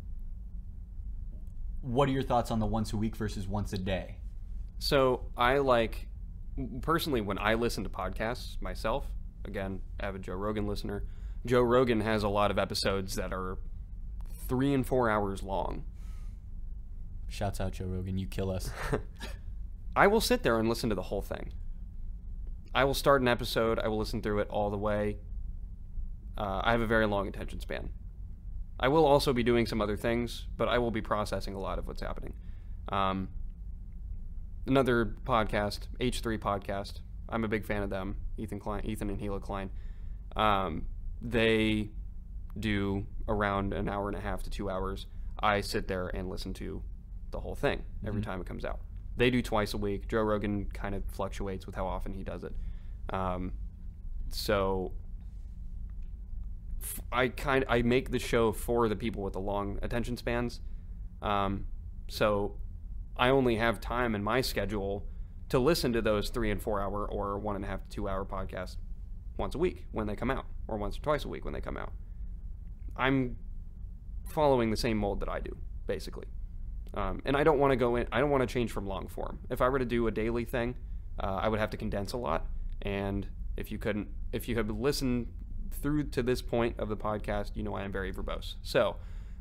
what are your thoughts on the once a week versus once a day? So I like personally when I listen to podcasts myself. Again, avid Joe Rogan listener. Joe Rogan has a lot of episodes that are three and four hours long. Shouts out Joe Rogan, you kill us. I will sit there and listen to the whole thing. I will start an episode. I will listen through it all the way. Uh, I have a very long attention span. I will also be doing some other things, but I will be processing a lot of what's happening. Um, another podcast, H3 podcast. I'm a big fan of them. Ethan Klein, Ethan and Hila Klein. Um, they do around an hour and a half to two hours. I sit there and listen to the whole thing every time it comes out. They do twice a week. Joe Rogan kind of fluctuates with how often he does it. Um, so I kind I make the show for the people with the long attention spans. Um, so I only have time in my schedule to listen to those three and four hour or one and a half to two hour podcasts once a week when they come out, or once or twice a week when they come out. I'm following the same mold that I do, basically. Um, and I don't want to go in. I don't want to change from long form. If I were to do a daily thing, uh, I would have to condense a lot. And if you couldn't, if you have listened through to this point of the podcast, you know I am very verbose. So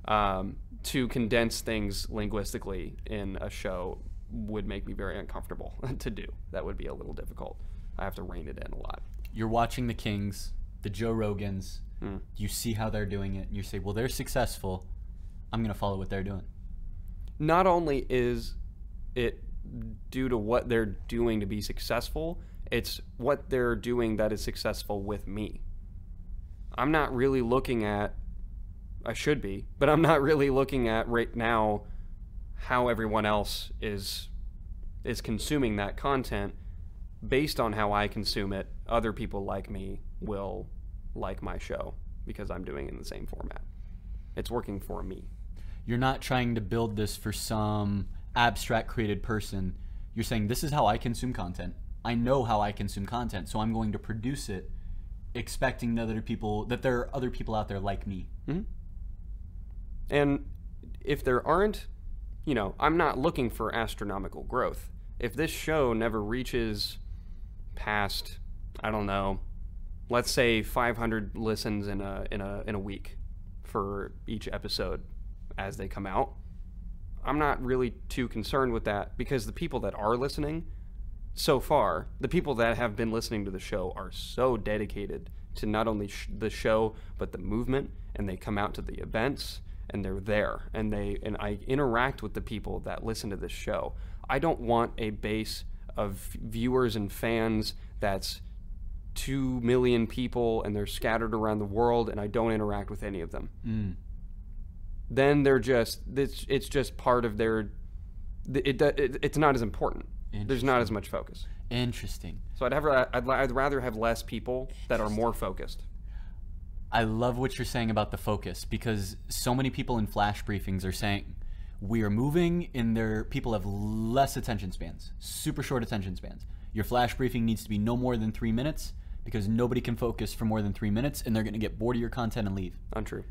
um, to condense things linguistically in a show would make me very uncomfortable to do. That would be a little difficult. I have to rein it in a lot. You're watching the Kings, the Joe Rogans. Mm. You see how they're doing it, and you say, "Well, they're successful. I'm gonna follow what they're doing." Not only is it due to what they're doing to be successful, it's what they're doing that is successful with me. I'm not really looking at, I should be, but I'm not really looking at right now how everyone else is is consuming that content based on how I consume it. Other people like me will like my show because I'm doing it in the same format. It's working for me. You're not trying to build this for some abstract created person. You're saying this is how I consume content. I know how I consume content, so I'm going to produce it expecting that other people that there are other people out there like me. Mm-hmm. And if there aren't, you know, I'm not looking for astronomical growth. If this show never reaches past, I don't know, let's say 500 listens in a in a in a week for each episode as they come out, I'm not really too concerned with that because the people that are listening so far, the people that have been listening to the show are so dedicated to not only sh- the show but the movement, and they come out to the events and they're there, and they and I interact with the people that listen to this show. I don't want a base of viewers and fans that's two million people and they're scattered around the world, and I don't interact with any of them Mm. Then they're just it's it's just part of their it, it it's not as important there's not as much focus Interesting. so i'd have I'd, I'd rather have less people that are more focused I love what you're saying about the focus because so many people in flash briefings are saying we are moving in their people have less attention spans, super short attention spans. Your flash briefing needs to be no more than 3 minutes because nobody can focus for more than 3 minutes and they're going to get bored of your content and leave. untrue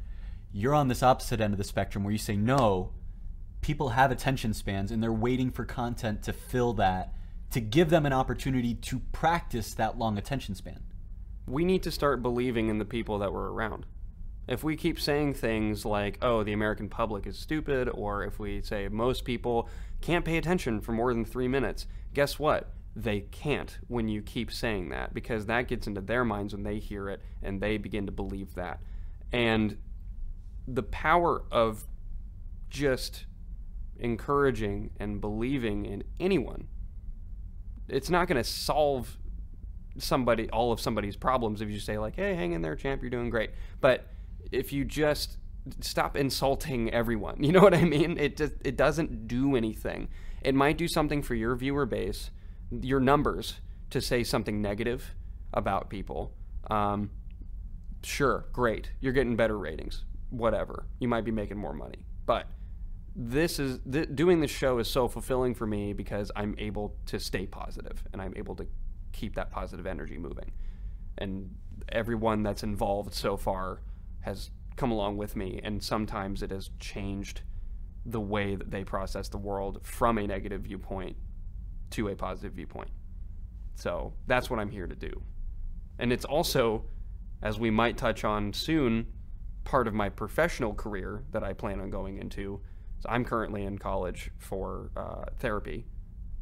You're on this opposite end of the spectrum where you say no, people have attention spans and they're waiting for content to fill that to give them an opportunity to practice that long attention span. we need to start believing in the people that we're around. If we keep saying things like oh the american public is stupid or if we say most people can't pay attention for more than three minutes guess what? They can't when you keep saying that because that gets into their minds when they hear it and they begin to believe that. And the power of just encouraging and believing in anyone, it's not going to solve somebody all of somebody's problems if you say like, "Hey, hang in there, champ, you're doing great." But if you just stop insulting everyone, you know what I mean? It just it doesn't do anything. It might do something for your viewer base, your numbers, to say something negative about people. Um, sure, great, you're getting better ratings, whatever. You might be making more money, but this is th- doing this show is so fulfilling for me because I'm able to stay positive and I'm able to keep that positive energy moving. And everyone that's involved so far has come along with me, and sometimes it has changed the way that they process the world from a negative viewpoint to a positive viewpoint. So that's what I'm here to do. And it's also, as we might touch on soon, part of my professional career that I plan on going into. So I'm currently in college for uh, therapy,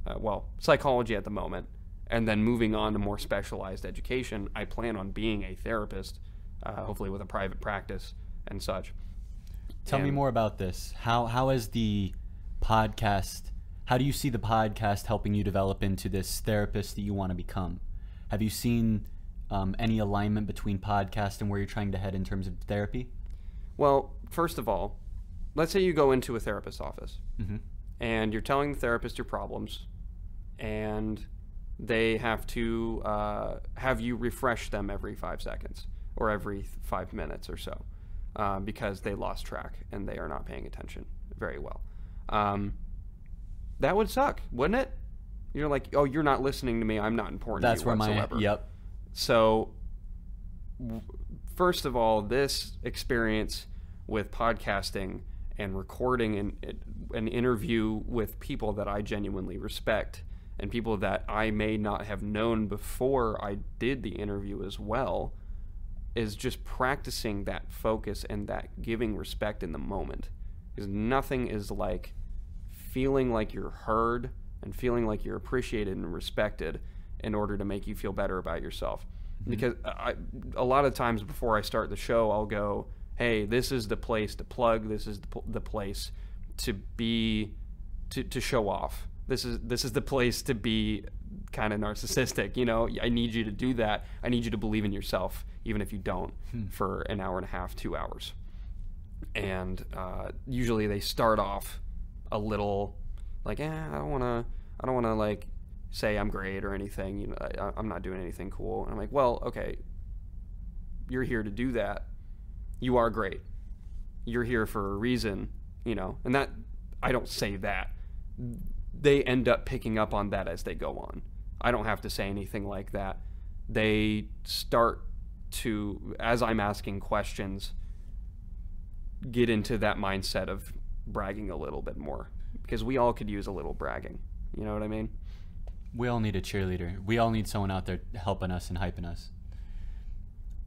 uh, well, psychology at the moment, and then moving on to more specialized education. I plan on being a therapist, uh, hopefully with a private practice and such. Tell me more about this. How how is the podcast? How do you see the podcast helping you develop into this therapist that you want to become? Have you seen um, any alignment between podcast and where you're trying to head in terms of therapy? Well, first of all, let's say you go into a therapist's office Mm-hmm. and you're telling the therapist your problems, and they have to uh, have you refresh them every five seconds or every five minutes or so uh, because they lost track and they are not paying attention very well. Um, that would suck, wouldn't it? You're like, oh, you're not listening to me. I'm not important. That's to you where my whatsoever. yep. So, w- first of all, this experience with podcasting and recording an, an interview with people that I genuinely respect and people that I may not have known before I did the interview as well is just practicing that focus and that giving respect in the moment. Because nothing is like feeling like you're heard and feeling like you're appreciated and respected in order to make you feel better about yourself. Because I, a lot of times before I start the show, I'll go, "Hey, this is the place to plug. This is the, pl- the place to be, to, to show off. This is this is the place to be kind of narcissistic. You know, I need you to do that. I need you to believe in yourself, even if you don't, for an hour and a half, two hours." and uh, usually they start off a little like, eh, I don't want to, I don't want to like say I'm great or anything. You know, I, I'm not doing anything cool. And I'm like, well, okay, you're here to do that. You are great. You're here for a reason, you know. And that I don't say that. They end up picking up on that as they go on. I don't have to say anything like that. They start to, as I'm asking questions, get into that mindset of bragging a little bit more because we all could use a little bragging. You know what I mean? We all need a cheerleader. We all need someone out there helping us and hyping us.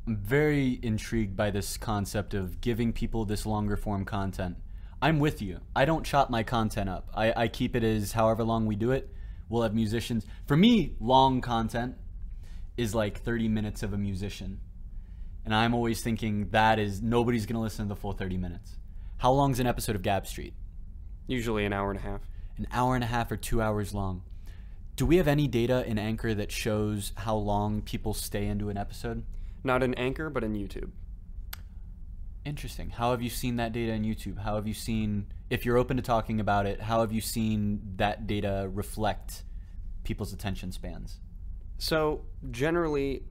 I'm very intrigued by this concept of giving people this longer form content. I'm with you. I don't chop my content up. I, I keep it as however long we do it. We'll have musicians. For me, long content is like 30 minutes of a musician. And I'm always thinking that is nobody's going to listen to the full 30 minutes. How long's an episode of Gab Street? Usually an hour and a half. an hour and a half or two hours long. Do we have any data in Anchor that shows how long people stay into an episode? Not in Anchor, but in YouTube. Interesting. How have you seen that data in YouTube? How have you seen, if you're open to talking about it, how have you seen that data reflect people's attention spans? So generally,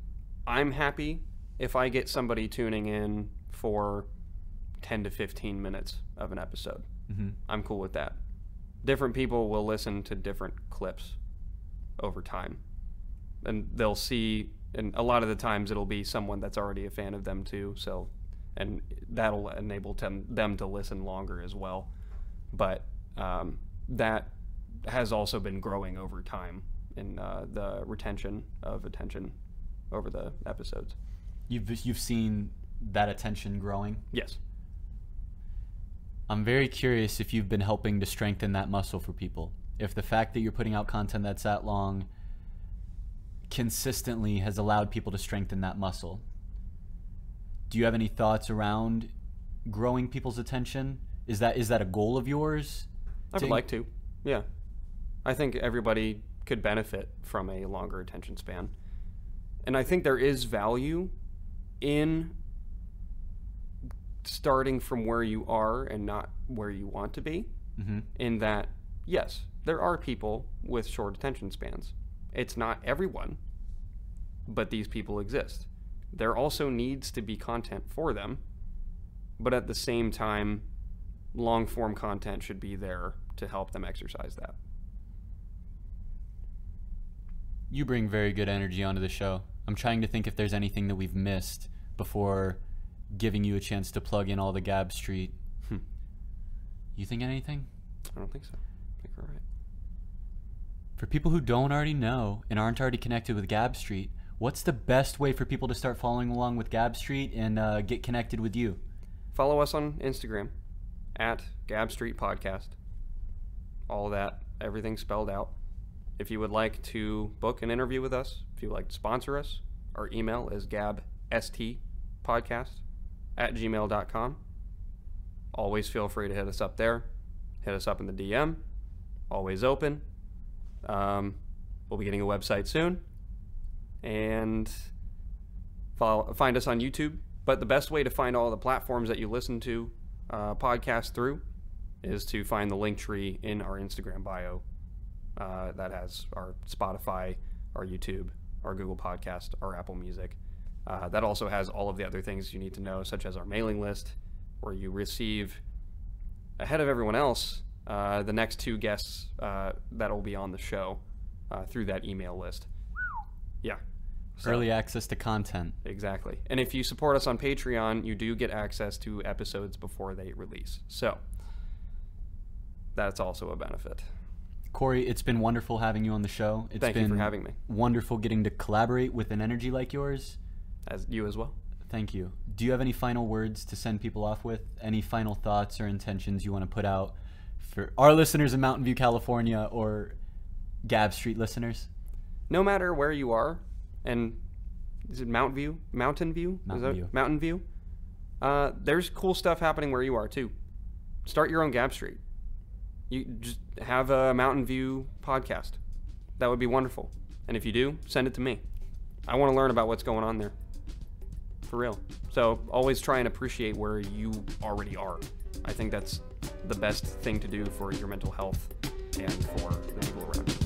I'm happy if I get somebody tuning in for 10 to 15 minutes of an episode. Mhm. I'm cool with that. Different people will listen to different clips over time. And they'll see, and a lot of the times it'll be someone that's already a fan of them too. So, and that'll enable them, them to listen longer as well. But um, that has also been growing over time in uh, the retention of attention over the episodes. You've, you've seen that attention growing. Yes. I'm very curious if you've been helping to strengthen that muscle for people. If the fact that you're putting out content that's that long consistently has allowed people to strengthen that muscle. Do you have any thoughts around growing people's attention? Is that is that a goal of yours? I would Ting- like to. Yeah. I think everybody could benefit from a longer attention span. And I think there is value in starting from where you are and not where you want to be. Mhm. In that, yes, there are people with short attention spans. It's not everyone, but these people exist. There also needs to be content for them, but at the same time, long form content should be there to help them exercise that. You bring very good energy onto the show. I'm trying to think if there's anything that we've missed before giving you a chance to plug in all the Gab Street. Hmm. You think anything? I don't think so. I think we're all right. For people who don't already know and aren't already connected with Gab Street, what's the best way for people to start following along with Gab Street and uh, get connected with you? Follow us on Instagram at Gab Street Podcast. All that, everything spelled out. If you would like to book an interview with us, if you would like to sponsor us, our email is gabstpodcast at gmail.com. Always feel free to hit us up there. Hit us up in the DM. Always open. Um, we'll be getting a website soon. And follow, find us on YouTube. But the best way to find all the platforms that you listen to uh, podcasts through is to find the Linktree in our Instagram bio uh, that has our Spotify, our YouTube, our Google Podcast, our Apple Music. Uh, that also has all of the other things you need to know, such as our mailing list, where you receive ahead of everyone else uh, the next two guests uh, that will be on the show uh, through that email list. Yeah. So- Early access to content. Exactly. And if you support us on Patreon, you do get access to episodes before they release. So that's also a benefit. Cory, it's been wonderful having you on the show. It's Thank been you for having me, wonderful getting to collaborate with an energy like yours. as you as well. Thank you. Do you have any final words to send people off with? Any final thoughts or intentions you want to put out for our listeners in Mountain View, California, or Gab Street listeners? No matter where you are, and is it Mount View, Mountain View, Mountain View. Mountain View. Uh, there's cool stuff happening where you are too. Start your own Gab Street. You just have a Mountain View podcast. That would be wonderful. And if you do, send it to me. I want to learn about what's going on there. For real. So always try and appreciate where you already are. I think that's the best thing to do for your mental health and for the people around you.